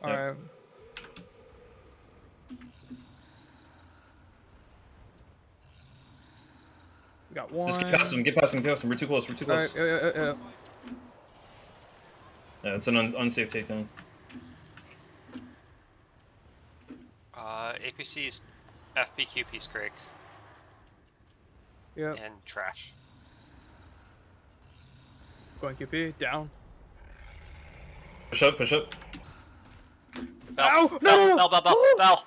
A: All
D: Yeah.
A: right. We got one.
D: Just get past him. Get past him. Get past him. We're too close. We're too close.
A: right. Yeah, yeah, yeah, yeah.
D: Yeah, it's an un unsafe takedown.
B: Uh, APC's FPQP Scrake
A: Yeah.
B: and trash.
A: Going QP down.
D: Push up. Push up.
B: Bell,
A: Ow!
B: Bell,
A: No, no, no!
B: Bell, Bell, Bell,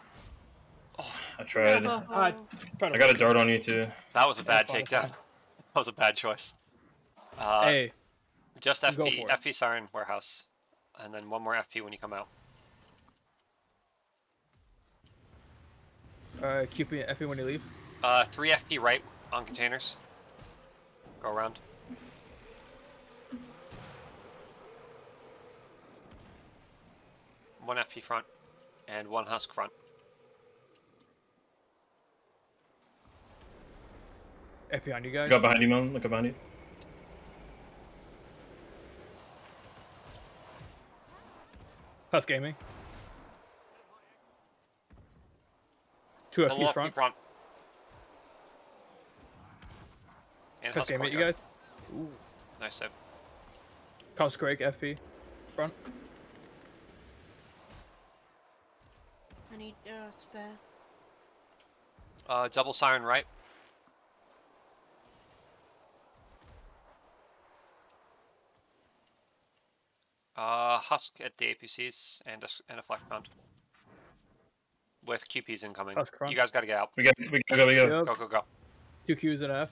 A: Oh!
D: I tried.
E: Oh,
A: Ah, trying
D: I got a dart on you too.
B: That was a bad
A: That's
B: takedown. That was a bad choice. Uh,
A: hey,
B: just FP. FP Siren Warehouse, and then one more FP when you come out.
A: Uh, QP and FP when you leave.
B: Uh, three FP right on containers. Go around. One FP front, and one husk front.
A: FP on you guys.
D: Look up behind you, man. Look behind you.
A: Husk Gaming. Two
B: A little
A: FP
B: FP
A: front.
B: front. And
A: Husk
B: husk
A: Gaming, you
B: courtyard.
A: guys.
B: Nice save.
A: Call Scrake FP front.
E: I need uh, spare.
B: Uh, double siren right. Uh, husk at the APCs and a, s- and a Fleshpound. With QPs incoming.
A: Oh, Husk front.
B: You guys got to get out.
D: We got, we gotta go, we go.
A: Yep.
B: Go, go, go.
A: Two Qs and F.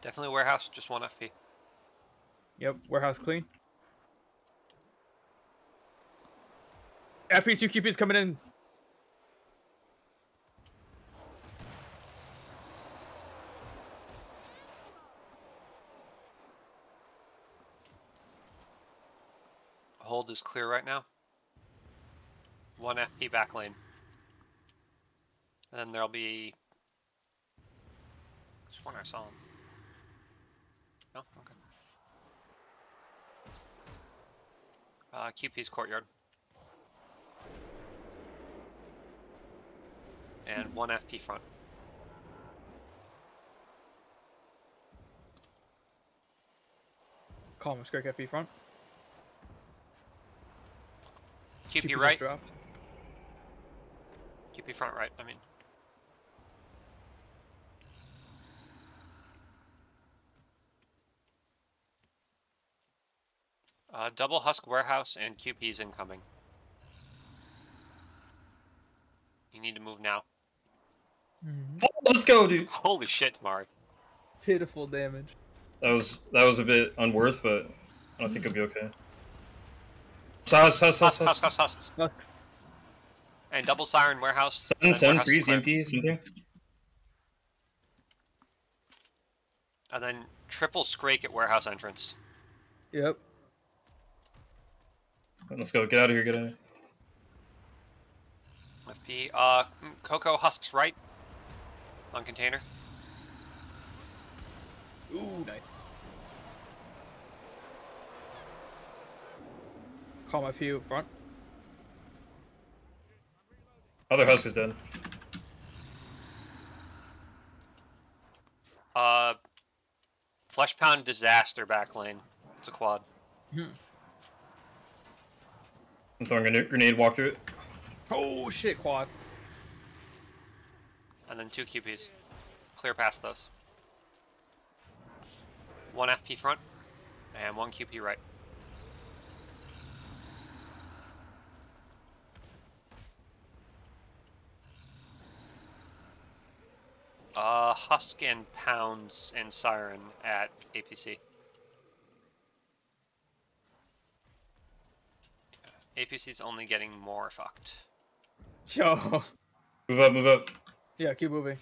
B: Definitely warehouse, just one FP.
A: Yep, warehouse clean. FP two QPs coming in.
B: Hold is clear right now. One FP back lane. And then there'll be. Just one I saw him. No? Okay. Uh, QP's courtyard. And one FP front.
A: Calm Scrake FP front.
B: QP
A: just
B: right.
A: Dropped.
B: QP front right, I mean. Uh, double husk warehouse and QP's incoming. You need to move now.
A: Mhm.
D: Oh, let's go, dude.
B: Holy shit, Mari.
A: Pitiful damage.
D: That was that was a bit unworth, but I don't think it'll be okay.
B: And double siren warehouse.
D: 10,
B: and
D: 10,
B: warehouse
D: 3,
B: is.
D: ZMP, something.
B: And then triple scrake at warehouse entrance.
A: Yep.
D: Let's go. Get out of here. Get out of here.
B: FP. Uh, Coco husks right. On container.
A: Ooh, nice. Calm FP front.
D: Other husk is done.
B: Uh, flesh pound disaster back lane. It's a quad.
D: I'm throwing a grenade, grenade walk through it.
A: Oh shit, quad.
B: And then two QPs. Clear past those. One FP front, and one QP right. Uh, Husk and Pounds and Siren at APC. APC's only getting more fucked.
A: Yo.
D: Move up, move up.
A: Yeah, keep moving.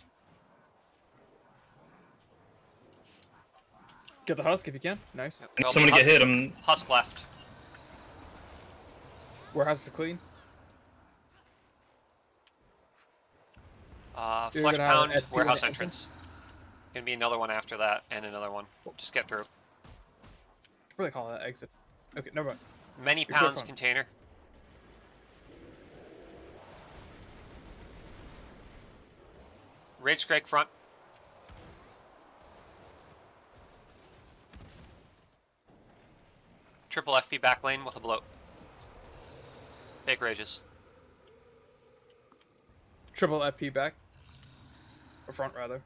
A: Get the husk if you can. Nice.
B: Yep,
D: I need
B: there'll
D: someone get hit. I'm
B: Husk left.
A: Warehouse is clean.
B: Uh,
A: You're
B: Flesh
A: gonna have
B: Pound,
A: an
B: warehouse entrance. Gonna be another one after that, and another one. Just get through.
A: What do they call that? Exit. Okay, never mind.
B: Many
A: You're
B: pounds container. Rage Scrake front. Triple FP back lane with a bloat. Fake rages.
A: Triple FP back. Or front, rather.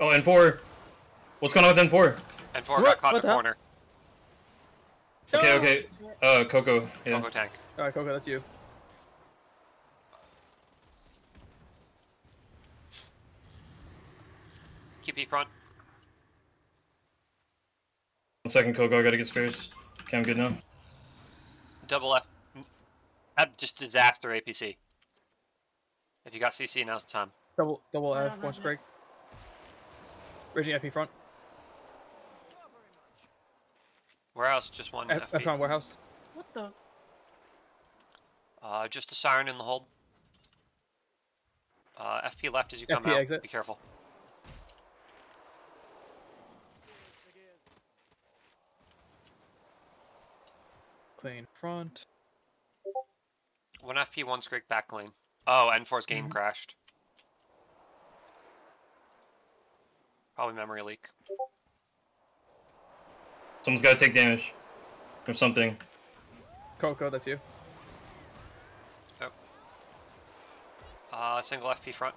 D: Oh, N4. What's going on with N4?
B: And four
A: What-
B: got caught in
A: what
B: the
A: the-
B: corner.
D: Okay, okay. Uh, Coco. Yeah.
B: Coco tank.
A: Alright, Coco, that's you.
B: QP front.
D: One second, Coco. I gotta get spares. Okay, I'm good now.
B: Double F. Just disaster APC. If you got CC, now's the time.
A: Double double F,
E: don't
A: one
E: have
A: strike. Raging FP front.
B: Warehouse, just one
A: F,
B: FP.
A: F on warehouse.
E: What the?
B: Uh, just a siren in the hold. Uh, FP left as you come
A: FP
B: out.
A: exit.
B: Be careful.
A: Clean front.
B: One FP, one Scrake back lane. Oh, N4's
A: Mm-hmm.
B: game crashed. Probably memory leak.
D: Someone's gotta take damage. Or something.
A: Coco, that's you. Oh.
B: Uh, single FP front.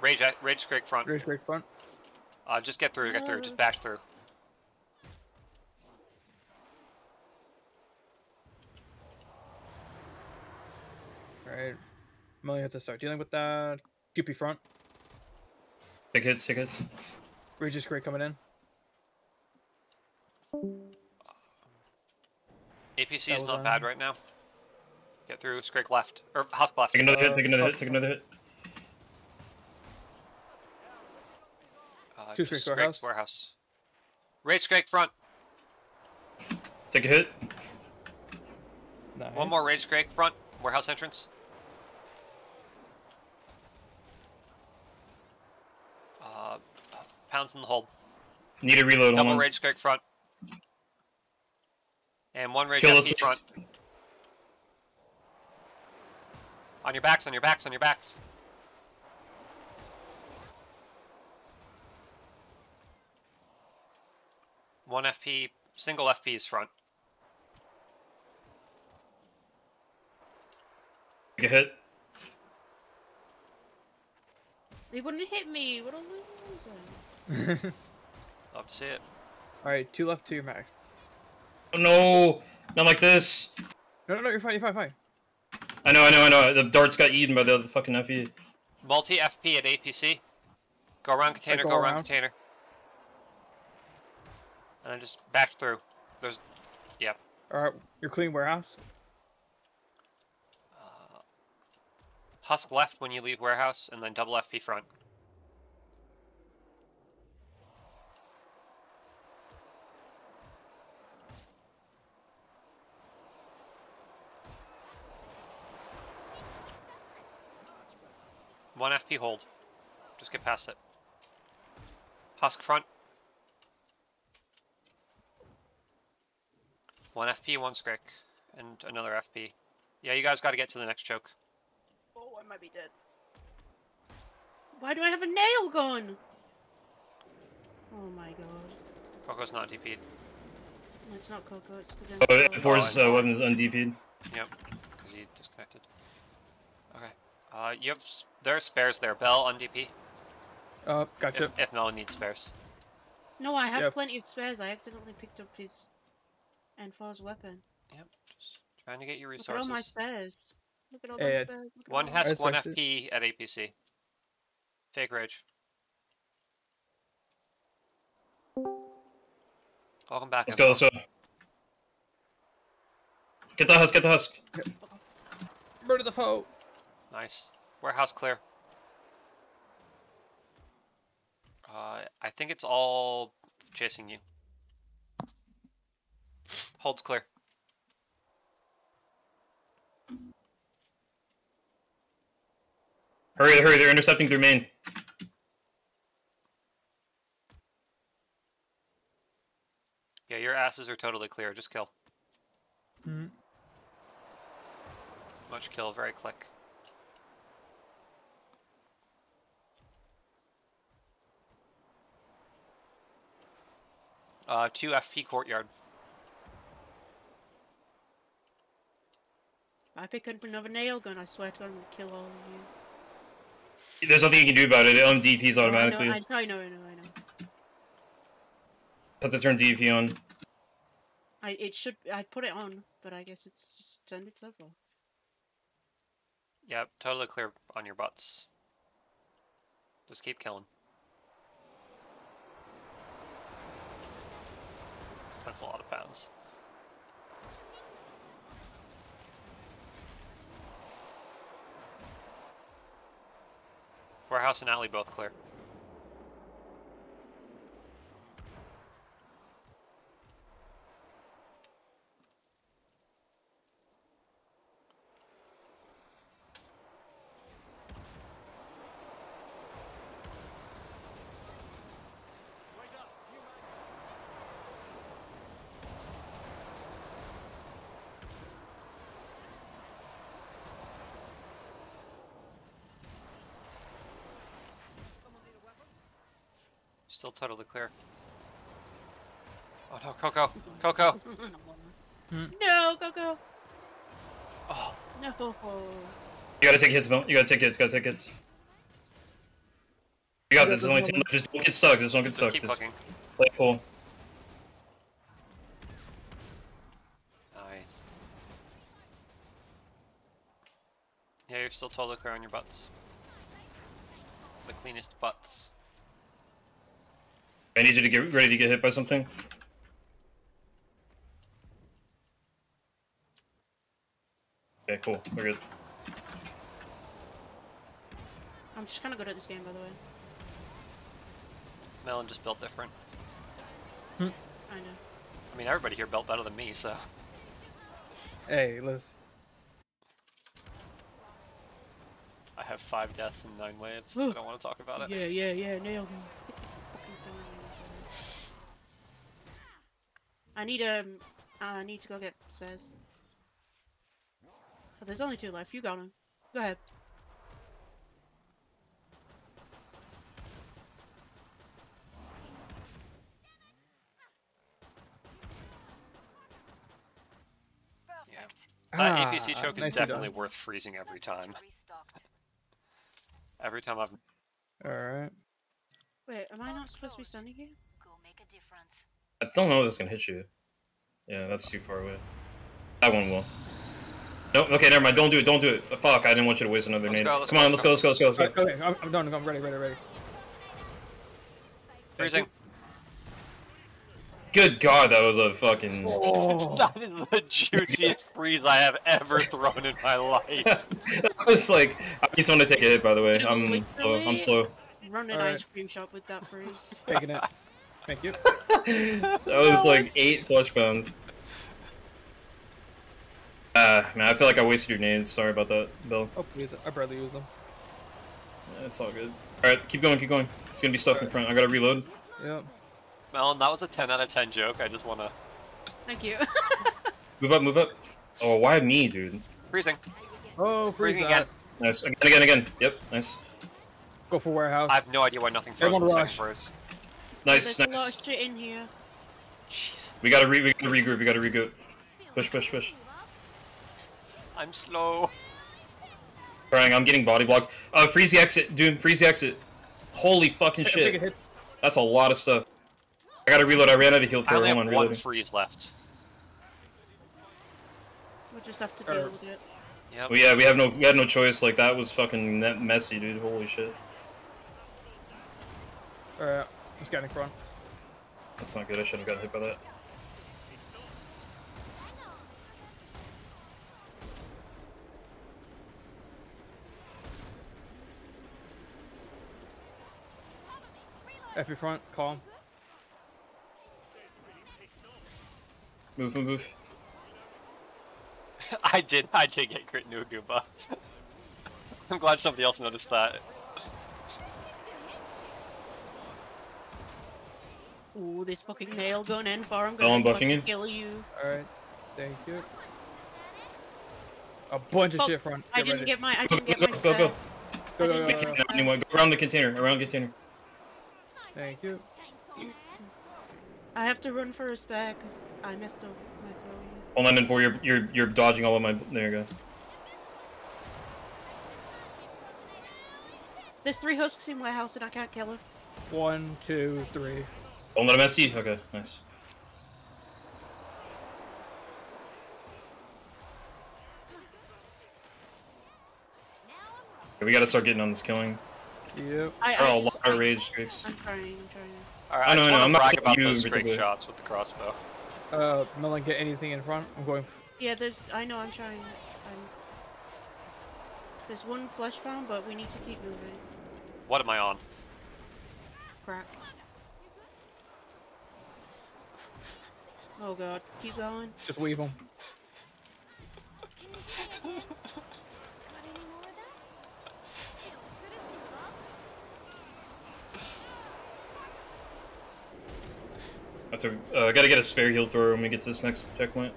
B: Rage, rage Scrake front.
A: Rage Scrake front.
B: Uh, just get through, get through, just bash through.
A: Alright. I'm only have to start dealing with that. Guppy front.
D: Take hits, take hits.
A: Rage is great coming in.
B: APC
A: That
B: is not
A: on-
B: bad right now. Get through, Scrake left. Or Husk left.
D: Take another hit,
A: Uh,
D: take another hit, take another hit.
B: Uh,
A: Two
B: just
A: Scrake's warehouse.
B: Scrake's warehouse. Rage Scrake front.
D: Take a hit.
A: Nice.
B: One more Rage Scrake front. Warehouse entrance. Uh, pounds in the hold.
D: Need a reload,
B: Double
D: on.
B: Rage Scrake front. And one Rage
D: Kill those
B: FP
D: please.
B: front. On your backs, on your backs, on your backs. One FP, single FP is front.
D: Take a hit.
E: They wouldn't hit me. What a loser.
B: Love to see it.
A: Alright, two left to your max.
D: Oh no! Not like this!
A: No, no, no, you're fine, you're fine, fine.
D: I know, I know, I know. The darts got eaten by the other fucking FE.
B: Multi FP at APC. Go around container,
A: go
B: go, around
A: around.
B: container. And then just back through. There's, yeah.
A: Alright, you're clean warehouse.
B: Uh, Husk left when you leave warehouse, and then double FP front. One FP hold. Just get past it. Husk front. One FP, one Scrake, and another FP. Yeah, you guys got to get to the next choke.
E: Oh, I might be dead. Why do I have a nail gun? Oh my god.
B: Coco's not DP'd.
E: No, it's not Coco, it's because
D: Oh,
E: I'm
D: N4's uh, weapons undp'd.
B: Yep, because he disconnected. Okay. Uh, you have there are spares there. Bell on DP.
A: Uh, gotcha.
B: If, if Melon needs spares.
E: No, I have
A: Yep.
E: plenty of spares. I accidentally picked up his N4's weapon.
B: Yep. Just trying to get your resources.
E: Look at all my spares. Look at all
A: Eh,
E: my spares. Look at
B: One has one
A: respect
B: FP at APC. Fake rage. Welcome back.
D: Let's go, let's go. Get the husk, get the husk.
A: Murder the foe!
B: Nice. Warehouse clear. Uh, I think it's all chasing you. Holds clear.
D: Hurry, hurry, they're intercepting through main.
B: Yeah, your asses are totally clear. Just kill.
A: Mhm.
B: Much kill, very click. Uh, two FP courtyard.
E: I pick up another nail gun. I swear to God, I'm gonna kill all of you.
D: There's nothing you can do about it. It undps
E: Oh, I know,
D: automatically.
E: I, I know, I know, I know.
D: Have to turn DP on.
E: I it should I put it on, but I guess it's just turned itself off.
B: Yep, totally clear on your butts. Just keep killing. That's a lot of pounds. Warehouse and alley both clear. Still totally clear. Oh no, Coco! Coco!
E: No, go go.
B: Oh,
E: No.
D: You gotta take hits, Bill. You gotta take hits. Gotta take hits. You got this. There's only ten. left. Just don't get stuck. Just don't get
B: Just
D: stuck.
B: keep
D: Just
B: looking.
D: play cool.
B: Nice. Yeah, you're still totally clear on your butts. The cleanest butts.
D: I need you to get ready to get hit by something. Okay, cool. We're good.
E: I'm just kind of good at this game, by the way.
B: Melon just built different. Hmm.
E: I know.
B: I mean, everybody here built better than me, so.
A: Hey, Liz.
B: I have five deaths and nine waves.
E: Ooh.
B: I don't want to talk about it.
E: Yeah, yeah, yeah, nailed him. I need um, I need to go get spares. But there's only two left. You got him. Go ahead.
C: Perfect.
B: That APC choke is
A: Ah, nicely
B: definitely
A: done.
B: worth freezing every time. Every time I've.
A: Alright.
E: Wait, am I not supposed to be standing here?
C: Go make a difference.
D: I don't know if this can hit you. Yeah, that's too far away. That one will. No, okay, never mind. Don't do it. Don't do it. Fuck, I didn't want you to waste another
B: Let's
D: nade.
B: go, let's
D: Come
B: go,
D: on,
B: let's
D: let's go, let's go, let's go, let's go.
A: Alright, okay, I'm, I'm done. I'm ready, ready, ready.
B: Freezing.
D: Good God, that was a fucking.
A: Oh,
B: That is the juiciest freeze I have ever thrown in my life.
D: it's like I just want to take a hit. By the way, I'm slow. I'm slow.
E: Run an
A: Alright.
E: ice cream shop with that freeze.
A: taking it. Thank you.
D: that was like eight Fleshpounds. Ah, man, I feel like I wasted your nades. Sorry about that, Bill.
A: Oh, please. I barely use them.
D: It's all good. All right, keep going, keep going. It's gonna be stuff in front. I gotta reload.
A: Yep.
B: Melon, that was a 10 out of 10 joke. I just want to.
E: Thank you.
D: Move up, move up. Oh, why me, dude?
B: Freezing.
A: Oh, freeze
B: Freezing again.
D: Nice. Again, again, again. Yep, nice.
A: Go for warehouse.
B: I have no idea why nothing froze
A: Everyone
B: in the second
A: rush.
B: froze.
D: Nice,
E: There's a lot
D: nice.
E: of shit in here.
B: Jeez.
D: We gotta re we gotta regroup, we gotta regroup. Push, push, push.
B: I'm slow.
D: Crying, I'm getting body blocked. Uh, freeze the exit, dude, freeze the exit. Holy fucking shit. That's a lot of stuff. I gotta reload, I ran out of heal
B: I
D: throw.
B: only
D: Hold
B: have one
D: reloading.
B: freeze left.
E: We'll just have to
A: Er.
E: deal with it.
B: Yep.
D: Well, yeah, we have no we had no choice. Like that was fucking messy, dude. Holy shit.
A: Alright, I'm scanning front.
D: That's not good. I shouldn't have gotten hit by that.
A: Epi front, calm.
D: Move, move, move.
B: I did. I did get crit into a Goomba. I'm glad somebody else noticed that.
E: Ooh, this fucking nail gun in for I'm
D: Oh, I'm
E: gonna
D: buffing you?
E: fucking kill you.
A: Alright, thank you. A bunch of
E: Fuck,
A: shit front.
E: I
A: Get
E: didn't
A: ready.
E: get my I
D: Go,
E: didn't
D: go,
E: get
D: go,
E: my
D: go,
E: spare.
D: go.
A: Go,
E: I
A: go,
E: didn't
A: go,
E: get
A: go,
E: my
A: go.
E: spare.
D: Anyone, go around the container, around the container.
A: Thank you.
E: I have to run for a spare because I messed up my throw.
D: Hold on, for you're you're you're dodging all of my. There you go.
E: There's three husks in warehouse and I can't kill her.
A: One, two, three.
D: Don't let him SC. Okay, nice. Okay, we gotta start getting on this killing.
A: Yep.
E: I,
D: Oh,
E: I
D: a
E: just,
D: lot
E: I,
D: rage streaks.
E: I'm trying, I'm trying.
B: Alright,
D: I
B: I,
D: know,
B: just
D: I know,
B: want
D: I'm
B: to
D: not
B: brag
D: saying
B: about
D: you
B: those straight shots with the crossbow.
A: Uh, Melon, get anything in front. I'm going.
E: Yeah, there's. I know I'm trying. I'm. There's one flesh pound, but we need to keep moving.
B: What am I on?
E: Crack. Oh god, keep going.
A: Just weave them.
D: That's a, uh, I gotta get a spare heal thrower when we get to this next checkpoint.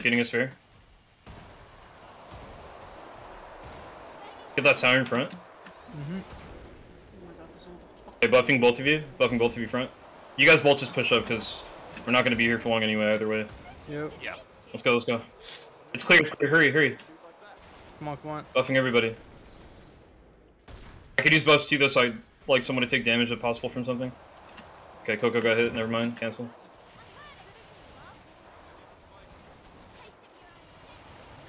D: Getting a spare. Get that sound in front.
A: Mm-hmm.
E: Oh my god, there's another fuck.
D: Okay, buffing both of you. Buffing both of you front. You guys both just push up because we're not gonna be here for long anyway either way.
A: Yep.
B: Yeah.
D: Let's go, let's go. It's clear, it's clear. Hurry, hurry.
A: Come on, come on.
D: Buffing everybody. I could use buffs too, though, so I like someone to take damage if possible from something. Okay, Coco got hit. Never mind. Cancel.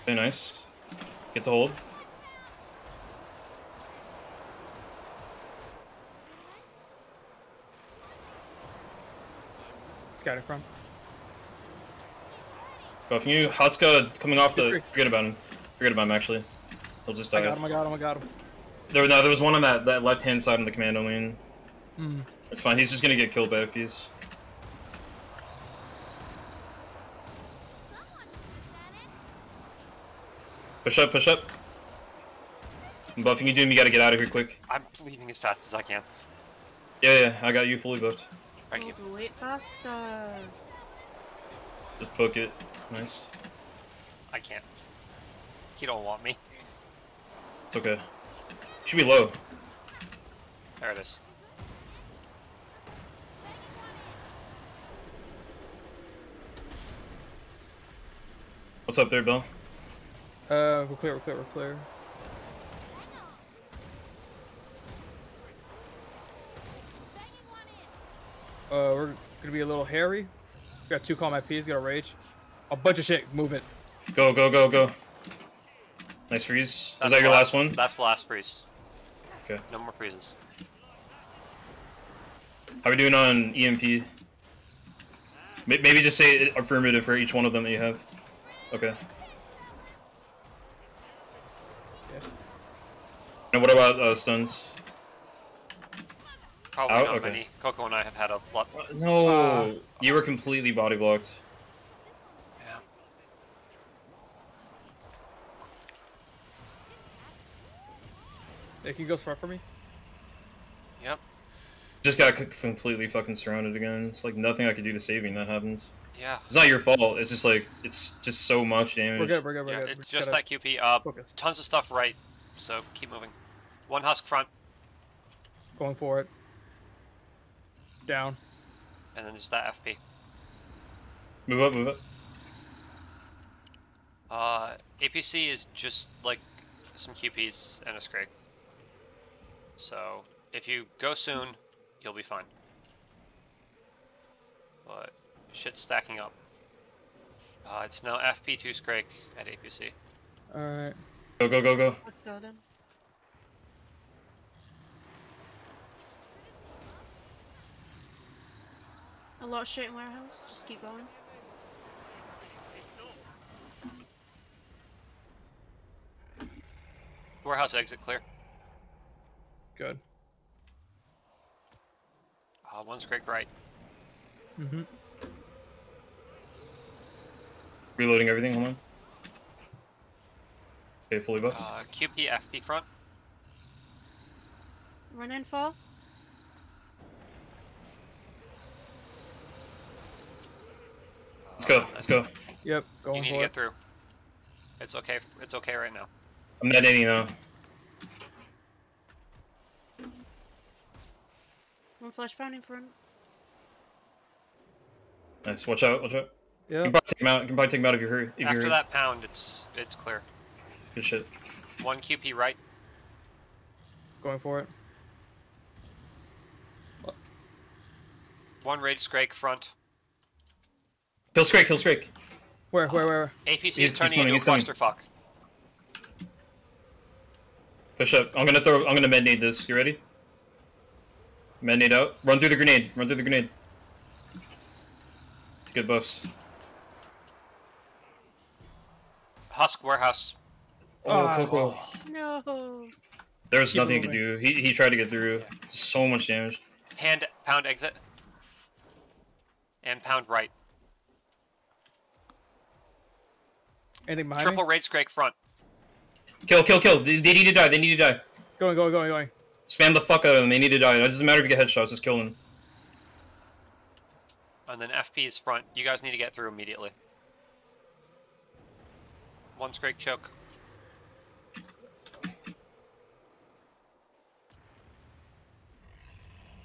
D: Okay, nice. Get to hold.
A: Scouting from.
D: Buffing you. Huska coming off the. Forget about him. Forget about him, actually. He'll just die.
A: I
D: die.
A: got him, I got him, I got him.
D: There, no, there was one on that, that left hand side on the commando lane.
A: Hmm.
D: It's fine. He's just gonna get killed by FPs. Push up, push up. I'm buffing you, Doom. You gotta get out of here quick.
B: I'm leaving as fast as I can.
D: Yeah, yeah, I got you fully buffed.
B: Thank you.
E: Oh, wait faster.
D: Just book it. Nice.
B: I can't. He don't want me.
D: It's okay. Should be low.
B: There it is.
D: What's up there, Bill?
A: Uh, we're clear, we're clear, we're clear. Uh, we're gonna be a little hairy. Got two call calm IPs, got a rage. A bunch of shit movement.
D: Go, go, go, go. Nice freeze. Is
B: That's
D: that your last one?
B: That's the last freeze.
D: Okay.
B: No more freezes.
D: How are we doing on EMP? Maybe just say affirmative for each one of them that you have. Okay.
A: Yeah.
D: And what about uh, stuns?
B: Probably
D: Out?
B: not
D: Okay.
B: many. Coco and I have had a lot.
D: No,
A: Uh,
D: you were completely body blocked.
B: Yeah.
A: Yeah, can you go front for me?
B: Yep.
D: Just got completely fucking surrounded again. It's like nothing I could do to save you, that happens.
B: Yeah.
D: It's not your fault. It's just like it's just so much damage.
A: We're good, we're good, we're
B: Yeah,
A: good.
B: it's
A: We
B: just
A: gotta
B: that QP. Uh,
A: Focus.
B: tons of stuff right. So keep moving. One husk front,
A: Going for it. Down.
B: and then just that FP.
D: Move up, move up.
B: Uh, APC is just like some QPs and a Scrake. So if you go soon, you'll be fine. But shit's stacking up. Uh, it's now FP2 Scrake at APC.
A: Alright.
D: Go, go, go, go.
E: Let's go then. A lot of shit in warehouse. Just keep going.
B: Warehouse exit clear.
A: Good.
B: Uh, one Scrake right.
A: Mm-hmm.
D: Reloading everything. Hold on. Okay, fully buffed.
B: Uh, QP FP front.
E: Run in fall.
D: Go. Let's go.
A: Yep,
B: You
A: going
B: need to get
A: it.
B: through. It's okay. It's okay right now.
D: I'm not any now.
E: One Fleshpound in front.
D: Nice. Watch out. Watch out. Yeah. You can probably take him out. You can probably take him out if you're hurt. If you're
B: After
D: hurt.
B: that pound, it's it's clear.
D: Good shit.
B: One QP right.
A: Going for it.
B: One Rage Scrake front.
D: Kill Scrake. Kill Scrake.
A: Where, where, where?
B: APC
D: He's-
B: is
D: he's
B: turning
D: coming,
B: into a
D: he's coming.
B: clusterfuck.
D: Push up. I'm gonna throw. I'm gonna med need this. You ready? Med need out. Run through the grenade. Run through the grenade. It's good buffs.
B: Husk warehouse.
D: Oh. Coco.
E: Oh, no.
D: There was
A: Keep
D: nothing he could do. He he tried to get through. So much damage.
B: Hand pound exit. And pound right.
A: Anything behind
B: Triple
A: me?
B: Rage Scrake front.
D: Kill, kill, kill. They, they need to die. They need to die.
A: Going, going, going, going.
D: Spam the fuck out of them. They need to die. It doesn't matter if you get headshots. Just kill them.
B: And then FP is front. You guys need to get through immediately. One Scrake choke.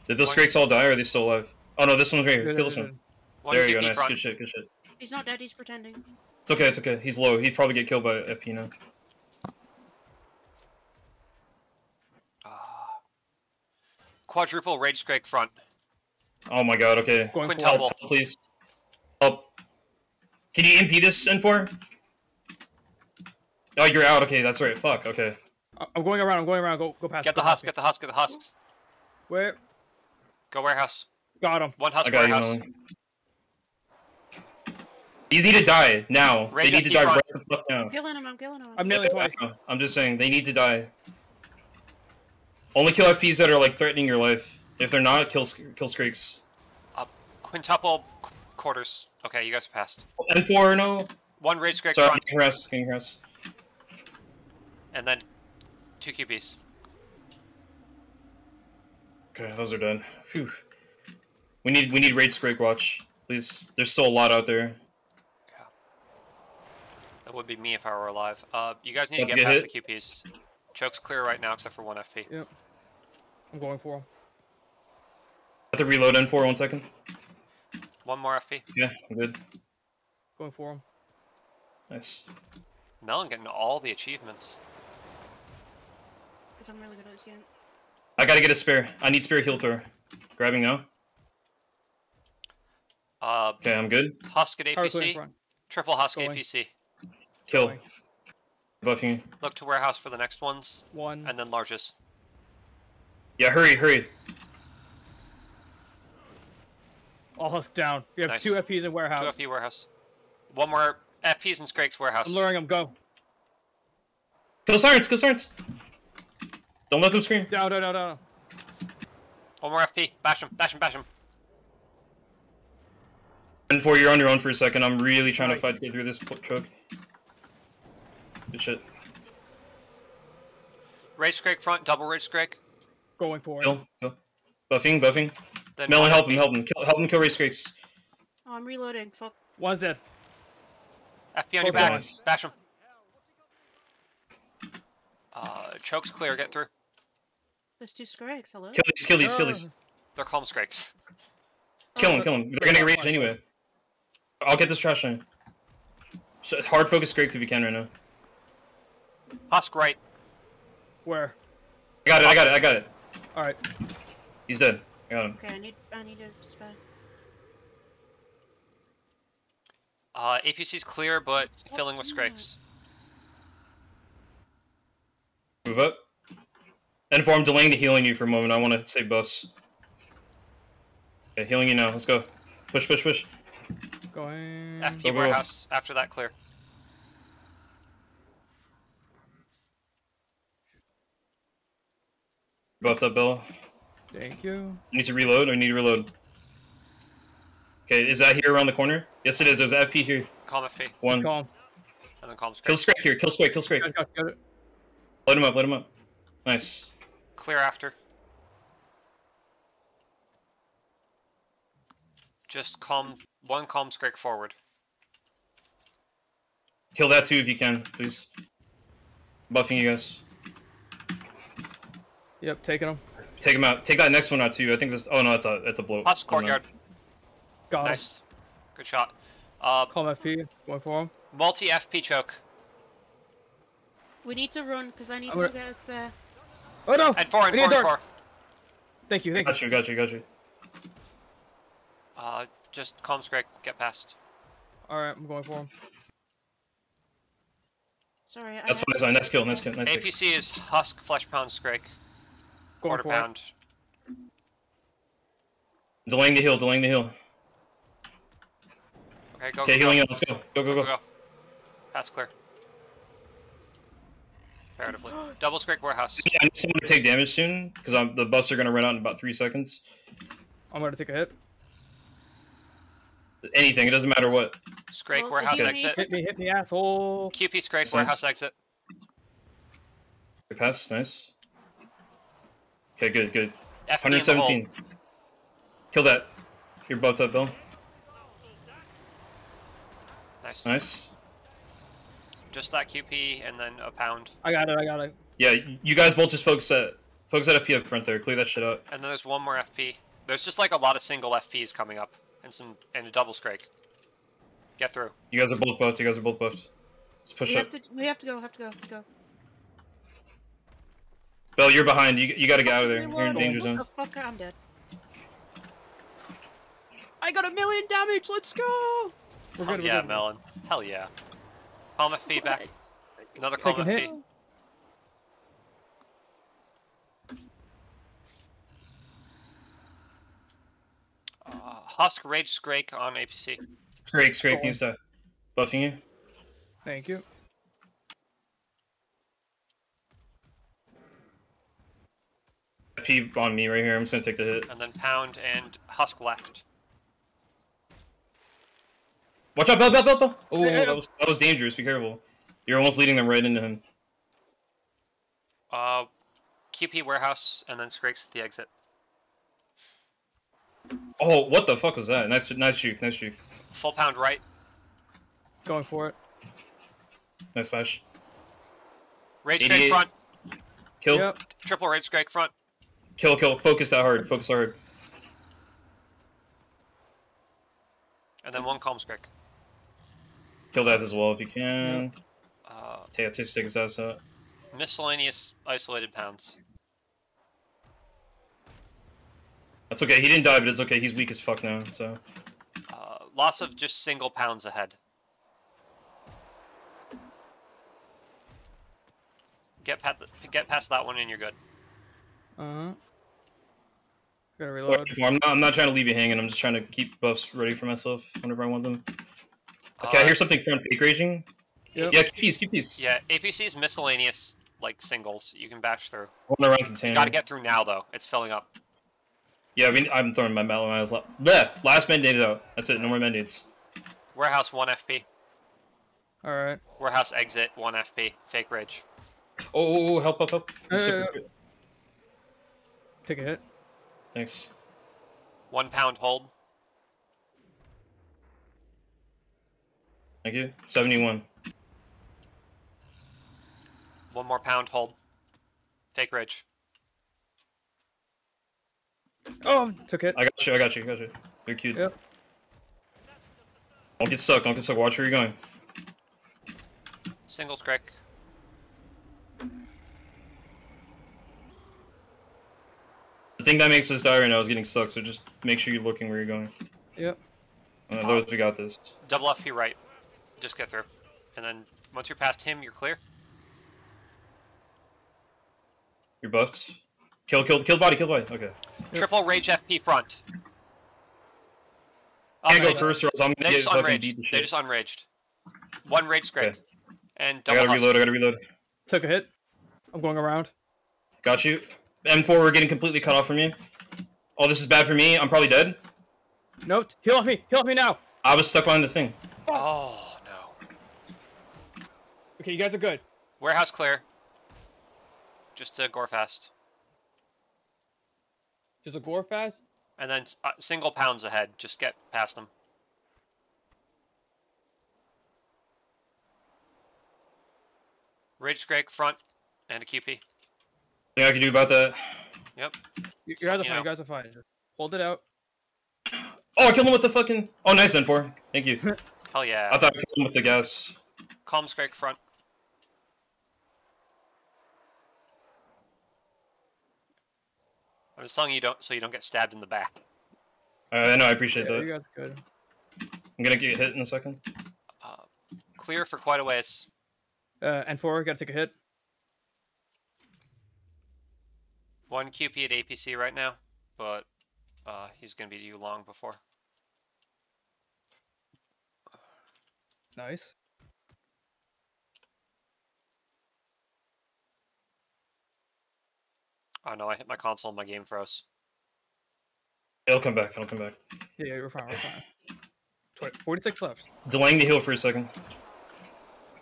D: Did those
B: One-
D: Scrakes all die or are they still alive? Oh no, this one's right here. Kill this one.
B: One
D: There you go. Nice.
B: front.
D: Good shit. Good shit.
E: He's not dead, he's pretending.
D: It's okay, it's okay. He's low. He'd probably get killed by FP now. Ah.
B: Quadruple Rage Scrake front.
D: Oh my god, okay.
A: Going for
B: Quintuple.
D: Help, please. Help. Can you MP this N4? Oh, you're out. Okay, that's right. Fuck, okay.
A: I- I'm going around. I'm going around. Go go past.
B: Get the husk, get the husk, get the husks.
A: Where?
B: Go warehouse.
A: Got him.
B: One husk
D: I you,
B: warehouse.
D: Nolan. These need to die now.
B: Raise
D: they need to die right the fuck now.
E: I'm killing him, I'm killing him.
A: I'm nailing twice.
D: I'm just saying, they need to die. Only kill FPs that are like threatening your life. If they're not, kill kill Scrakes.
B: Uh, quintuple qu- quarters. Okay, you guys passed.
D: N4, no.
B: One Rage Scrake
D: Sorry, I'm
B: front,
D: getting harassed. Getting
B: and then two QPs.
D: Okay, those are done. Phew. We need we need raid Scrake watch, please. There's still a lot out there.
B: That would be me if I were alive. Uh, you guys need to
D: Don't
B: get
D: get
B: past
D: hit.
B: the QPs. Choke's clear right now except for one FP.
A: Yep. I'm going for him.
D: Have to reload N4 one second.
B: One more FP.
D: Yeah, I'm good.
A: Going for him.
D: Nice.
B: Melon getting all the achievements.
E: Because I'm really good at this game.
D: I gotta get a spear. I need spear heal thrower. Grabbing now.
B: Uh,
D: Okay, I'm good.
B: Husk at
A: Power clear in
B: APC. Triple Husk
A: Going.
B: APC.
D: Kill.
A: Going.
D: Buffing.
B: Look to warehouse for the next ones,
A: One.
B: and then largest.
D: Yeah, hurry, hurry.
A: All husk down. We have
B: Nice.
A: two FPs in warehouse.
B: Two
A: warehouse.
B: FP warehouse. One more FPs in Scrake's warehouse.
A: I'm luring him. Go.
D: Kill sirens, kill sirens. Don't let them scream.
A: Down, down, down, down.
B: One more FP. Bash him, bash him, bash him.
D: N4, you're on your own for a second. I'm really trying to
A: Nice.
D: fight get through this choke. Good shit.
B: Rage Scrake front, double Rage Scrake.
A: Going for it.
D: Kill, kill. Buffing, buffing.
B: Then
D: Melon, help him, help him. Kill, help him kill race Scrakes.
E: Oh, I'm reloading. Fuck.
A: One's dead.
B: FP on your back.
D: Nice.
B: Bash him. Uh, choke's clear, get through.
E: There's two Scrakes, hello?
D: Kill these, kill these, kill these.
B: They're calm Scrakes.
D: Kill
E: Oh,
D: him, kill him. They're gonna get rage anyway. I'll get this trash in. Hard focus Scrakes if you can right now.
B: Husk right.
A: Where?
D: I got it, I got it, I got it.
A: All right.
D: He's dead. I got him.
E: Okay, I need I need a spare.
B: Uh, APC's clear, but
E: Stop
B: filling with
E: doing
B: Scrakes.
D: Move up. N4 I'm delaying the healing you for a moment. I want to save buffs. Okay, healing you now. Let's go. Push, push, push.
A: Going.
B: FP
D: Go, go, go.
B: warehouse. After that, clear.
D: Buffed up, Bella.
A: Thank you.
D: You need to reload or need to reload? Okay, is that here around the corner? Yes, it is. There's an FP here.
B: Calm FP,
D: One.
A: Calm.
B: and then calm
D: Kill
B: Scrake.
D: Scrake here. Kill Scrake. Kill Scrake.
A: Got, got, got it.
D: Let him up. Let him up. Nice.
B: Clear after. Just calm. One calm Scrake forward.
D: Kill that too if you can, please. Buffing you guys.
A: Yep, taking him.
D: Take him out. Take that next one out too. I think this. Oh no, that's a that's a blow.
B: Husk
D: Oh,
B: courtyard.
A: Got him.
B: Nice. Good shot. Uh,
A: Calm FP. Going for him.
B: multi FP choke.
E: We need to run because I need
A: I'm
E: to go
A: gonna-
E: get a spare.
A: Oh no!
B: N4 and
A: We
B: four and four.
A: Thank you, thank you.
D: Got you. Got you. Got you.
B: Uh, just calm Scrake. Get past.
A: All right, I'm going for him.
E: Sorry,
D: That's
E: had-
D: fine. That's fine. Nice kill. Nice kill. Nice kill.
B: APC is Husk Fleshpound Scrake.
A: Going
B: Quarter
A: for
B: pound.
D: Delaying the heal. Delaying the heal.
B: Okay, go.
D: Okay,
B: go,
D: healing
B: go.
D: up. Let's go. Go. Go.
B: Go,
D: Go.
B: go. Pass clear. Comparatively. Double Scrake Warehouse.
D: Yeah, I need someone to take damage soon because the buffs are gonna run out in about three seconds.
A: I'm gonna take a hit.
D: Anything. It doesn't matter what.
B: Scrake
E: Well,
B: Warehouse
E: if you
B: exit.
A: Hit me, hit me, asshole.
B: QP Scrake
D: Nice.
B: Warehouse exit.
D: Good pass. Nice. Okay. Good. Good.
B: FP in the hole.
D: 117. Kill that. You're buffed up, Bill.
B: Nice.
D: Nice.
B: Just that QP and then a pound.
A: I got it, I got it.
D: Yeah, you guys both just focus at focus at FP up front there. Clear that shit out.
B: And then there's one more FP. There's just like a lot of single FPs coming up and some and a double strike. Get through.
D: You guys are both buffed. You guys are both buffed. Let's push
E: We
D: up.
E: have to. We have to go. Have to go. Have to go.
D: Bell, you're behind. You, you gotta get out of there. You're in
E: Reload.
D: danger
E: What
D: zone.
E: the fuck? I'm dead. I got a million damage. Let's go.
A: We're
B: Oh,
A: good. we're
B: yeah,
A: good.
B: Melon. Hell yeah. Calm FP back.
E: What?
B: Another calm
A: Taking hit.
B: FP. Uh, Husk Rage Scrake on APC.
D: Scrake, Scrake,
A: Go
D: use that. Buffing you.
A: Thank you.
D: P on me right here. I'm just gonna take the hit.
B: And then Pound and Husk left.
D: Watch out, Bell, Bell, Bell, Bell. Oh,
A: Hey, hey,
D: that was, that was dangerous. Be careful. You're almost leading them right into him.
B: Uh, QP Warehouse and then Scrakes at the exit.
D: Oh, what the fuck was that? Nice, nice juke, nice juke.
B: Full Pound right.
A: Going for it.
D: Nice flash.
B: Rage
D: 88.
B: Scrake front.
D: Kill,
A: Yep.
B: Triple Rage Scrake front.
D: Kill, kill. Focus that hard. Focus that hard.
B: And then one Calm Scrake.
D: Kill that as well if you can.
B: Uh,
D: Take, take, take his ass out.
B: miscellaneous isolated pounds.
D: That's okay. He didn't die, but it's okay. He's weak as fuck now. So
B: Uh, loss of just single pounds ahead. Get past, get past that one and you're good.
A: Uh huh. Gotta reload.
D: I'm not. I'm not trying to leave you hanging. I'm just trying to keep buffs ready for myself whenever I want them. Okay, I
B: Uh,
D: hear something front fake raging.
A: Yep.
D: Yeah, keep these, keep these.
B: Yeah, APC's miscellaneous like singles. You can bash through.
D: I want to run container.
B: Got to get through now though. It's filling up.
D: Yeah, I mean, I'm throwing my metal. My la- Bleh, last mandate out. That's it. No more mandates.
B: Warehouse one FP.
A: All right.
B: Warehouse exit one FP. Fake rage.
D: Oh, help, help, help.
A: Uh,
D: Super-
A: Take a hit.
D: Thanks.
B: One pound hold.
D: Thank you. 71.
B: One more pound hold. Take rage.
A: Oh, took it.
D: I got you. I got you. I got you. You're cute.
A: Yep.
D: Don't get stuck. Don't get stuck. Watch where you're going.
B: Single Scrake.
D: The thing that makes us die right now is getting stuck. So just make sure you're looking where you're going.
A: Yep.
D: Uh, Otherwise, we got this.
B: Double FP right. Just get through. And then once you're past him, you're clear.
D: You're buffed. Kill, kill, kill body, kill body. Okay.
B: Triple rage FP front.
D: Can't go
B: Unraged.
D: first, or else I'm gonna get
B: just
D: fucking beat
B: unraged.
D: the
B: They
D: shit.
B: just unraged. One rage Scrake.
D: Okay.
B: And
D: I gotta
B: husk.
D: reload. I gotta reload.
A: Took a hit. I'm going around.
D: Got you. N4, we're getting completely cut off from you. Oh, this is bad for me. I'm probably dead.
A: Nope. Heal off me. Heal off me now.
D: I was stuck behind the thing.
B: Oh no.
A: Okay, you guys are good.
B: Warehouse clear. Just to Gorefast.
A: Just a Gorefast.
B: And then uh, single pounds ahead. Just get past them. Ridge, Scrake front and a QP.
D: Thing I can do about that.
B: Yep.
A: You, you guys are
B: You
A: fine. You guys are fine. Just hold it out.
D: Oh, I killed him with the fucking. Oh, nice N4. Thank you.
B: Hell yeah.
D: I thought I killed him with the gas.
B: Calm Scrake front. I'm just telling you don't so you don't get stabbed in the back.
D: Uh, I know. I appreciate
A: Yeah, you
D: that.
A: guys good.
D: I'm gonna get hit in a second.
B: Uh, clear for quite a ways.
A: Uh, N4, gotta take a hit.
B: One QP at APC right now, but uh, he's gonna be you long before.
A: Nice.
B: Oh no, I hit my console and my game froze.
D: It'll come back. It'll come back.
A: Yeah, yeah, we're fine. We're fine. Tw- 46 left.
D: Delaying the heal for a second.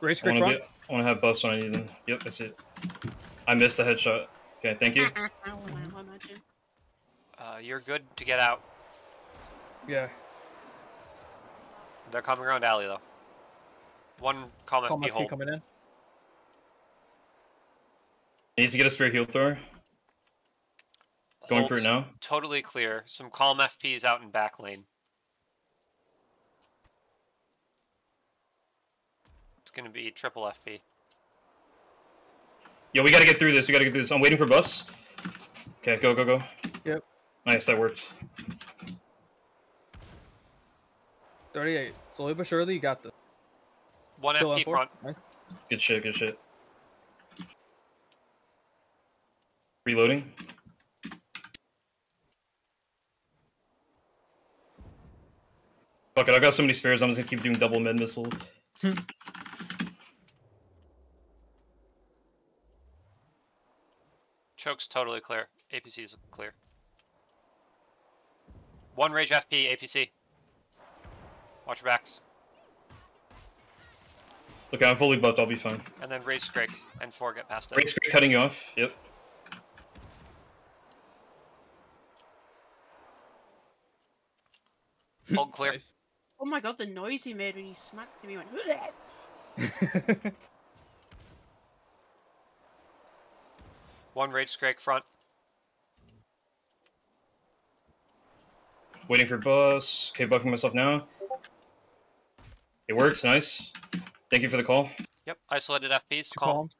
A: Race
D: I
A: great
D: wanna, get, I wanna have buffs on anything. Yep, that's it. I missed the headshot. Okay, thank you.
B: Uh, you're good to get out.
A: Yeah.
B: They're coming around alley though. One calm
A: Call my
B: FP
A: key
B: hold.
A: coming in.
D: Needs to get a spare heal thrower. Going for it now.
B: Totally clear. Some calm FPs out in back lane. It's gonna be triple FP.
D: Yo, we gotta get through this. We gotta get through this. I'm waiting for buffs. Okay, go, go, go.
A: Yep.
D: Nice, that worked.
A: 38. Slowly but surely, you got the.
B: One
A: Kill on
B: FP
A: four.
B: front.
A: Nice.
D: Good shit, good shit. Reloading. Fuck it, I got so many spares, I'm just gonna keep doing double mid missile.
B: Choke's totally clear. APC is clear. One rage FP, APC. Watch your backs.
D: Okay, I'm fully buffed, I'll be fine.
B: And then rage Scrake N4 get past it.
D: Great screen cutting you off, yep.
B: Hold clear.
A: Nice.
E: Oh my god, the noise he made when he smacked him, he went.
B: One rage Scrake front.
D: Waiting for boss. Okay, buffing myself now. It works, nice. Thank you for the call.
B: Yep, isolated FPs.
A: Two
B: Call.
A: columns.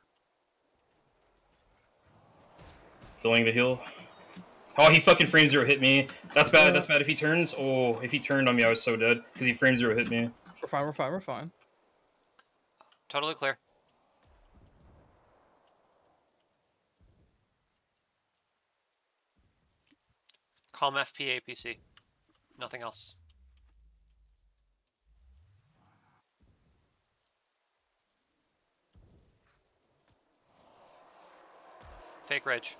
D: Delaying the heal. Oh, he fucking frame zero hit me. That's bad,
A: Yeah.
D: that's bad. If he turns, oh, if he turned on me, I was so dead. Because he frame zero hit me.
A: We're fine, we're fine, we're fine.
B: Totally clear. Calm FP APC. Nothing else. Fake Rage.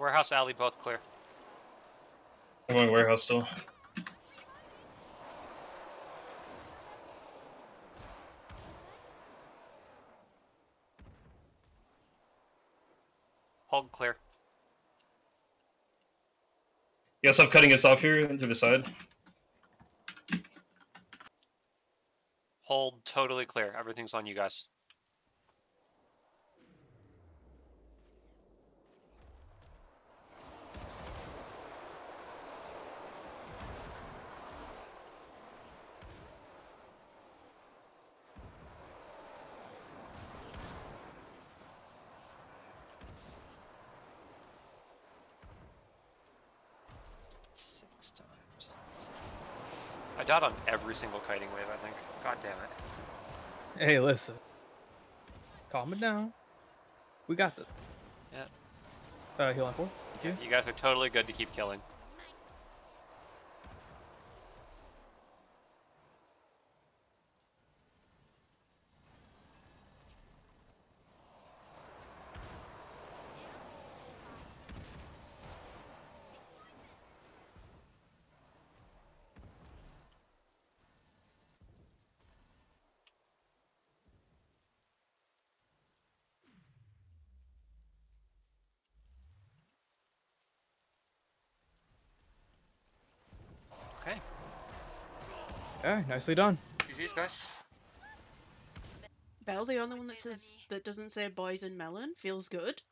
B: Warehouse alley both clear.
D: I'm going warehouse still.
B: Hold clear.
D: Yes, I'm cutting us off here to the side.
B: Hold totally clear. Everything's on you guys. Six times. I died on every single kiting wave, I think. God damn it.
A: Hey, listen. Calm it down. We got this.
B: Yeah.
A: Uh, heal on four. Thank you.
B: You guys are totally good to keep killing. Okay.
A: Yeah, nicely done.
B: GG's, guys.
E: Bell, the only one that says that doesn't say boys and melon, feels good.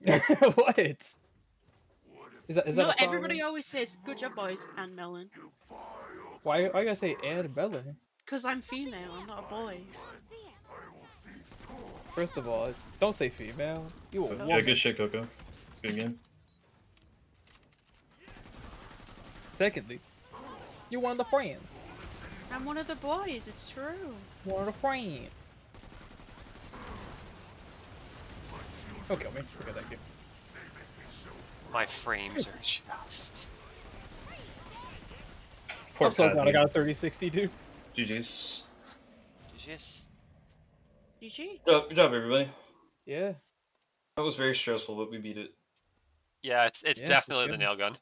A: what? Is that, is that
E: no, everybody
A: problem?
E: always says good job, boys and melon.
A: Why, why you gotta say and Bella?
E: Cause I'm female, I'm not a boy.
A: First of all, don't say female. You a
D: Yeah, good shit, Coco. It's a good game.
A: Secondly, you're one of the friends.
E: I'm one of the boys. It's true.
A: One of the friends. Don't kill me. Forget that game.
B: My frames are just.
D: Poor
A: I'm so glad I got a 3060, dude.
D: GG's.
B: GG's.
E: GG.
D: Good job, good job, everybody.
A: Yeah.
D: That was very stressful, but we beat it.
B: Yeah, it's it's
A: Yeah,
B: definitely
A: good.
B: the nail gun.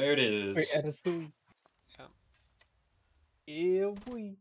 D: There it is.
A: Wait, attitude.
B: Yep.
A: Yeah, we.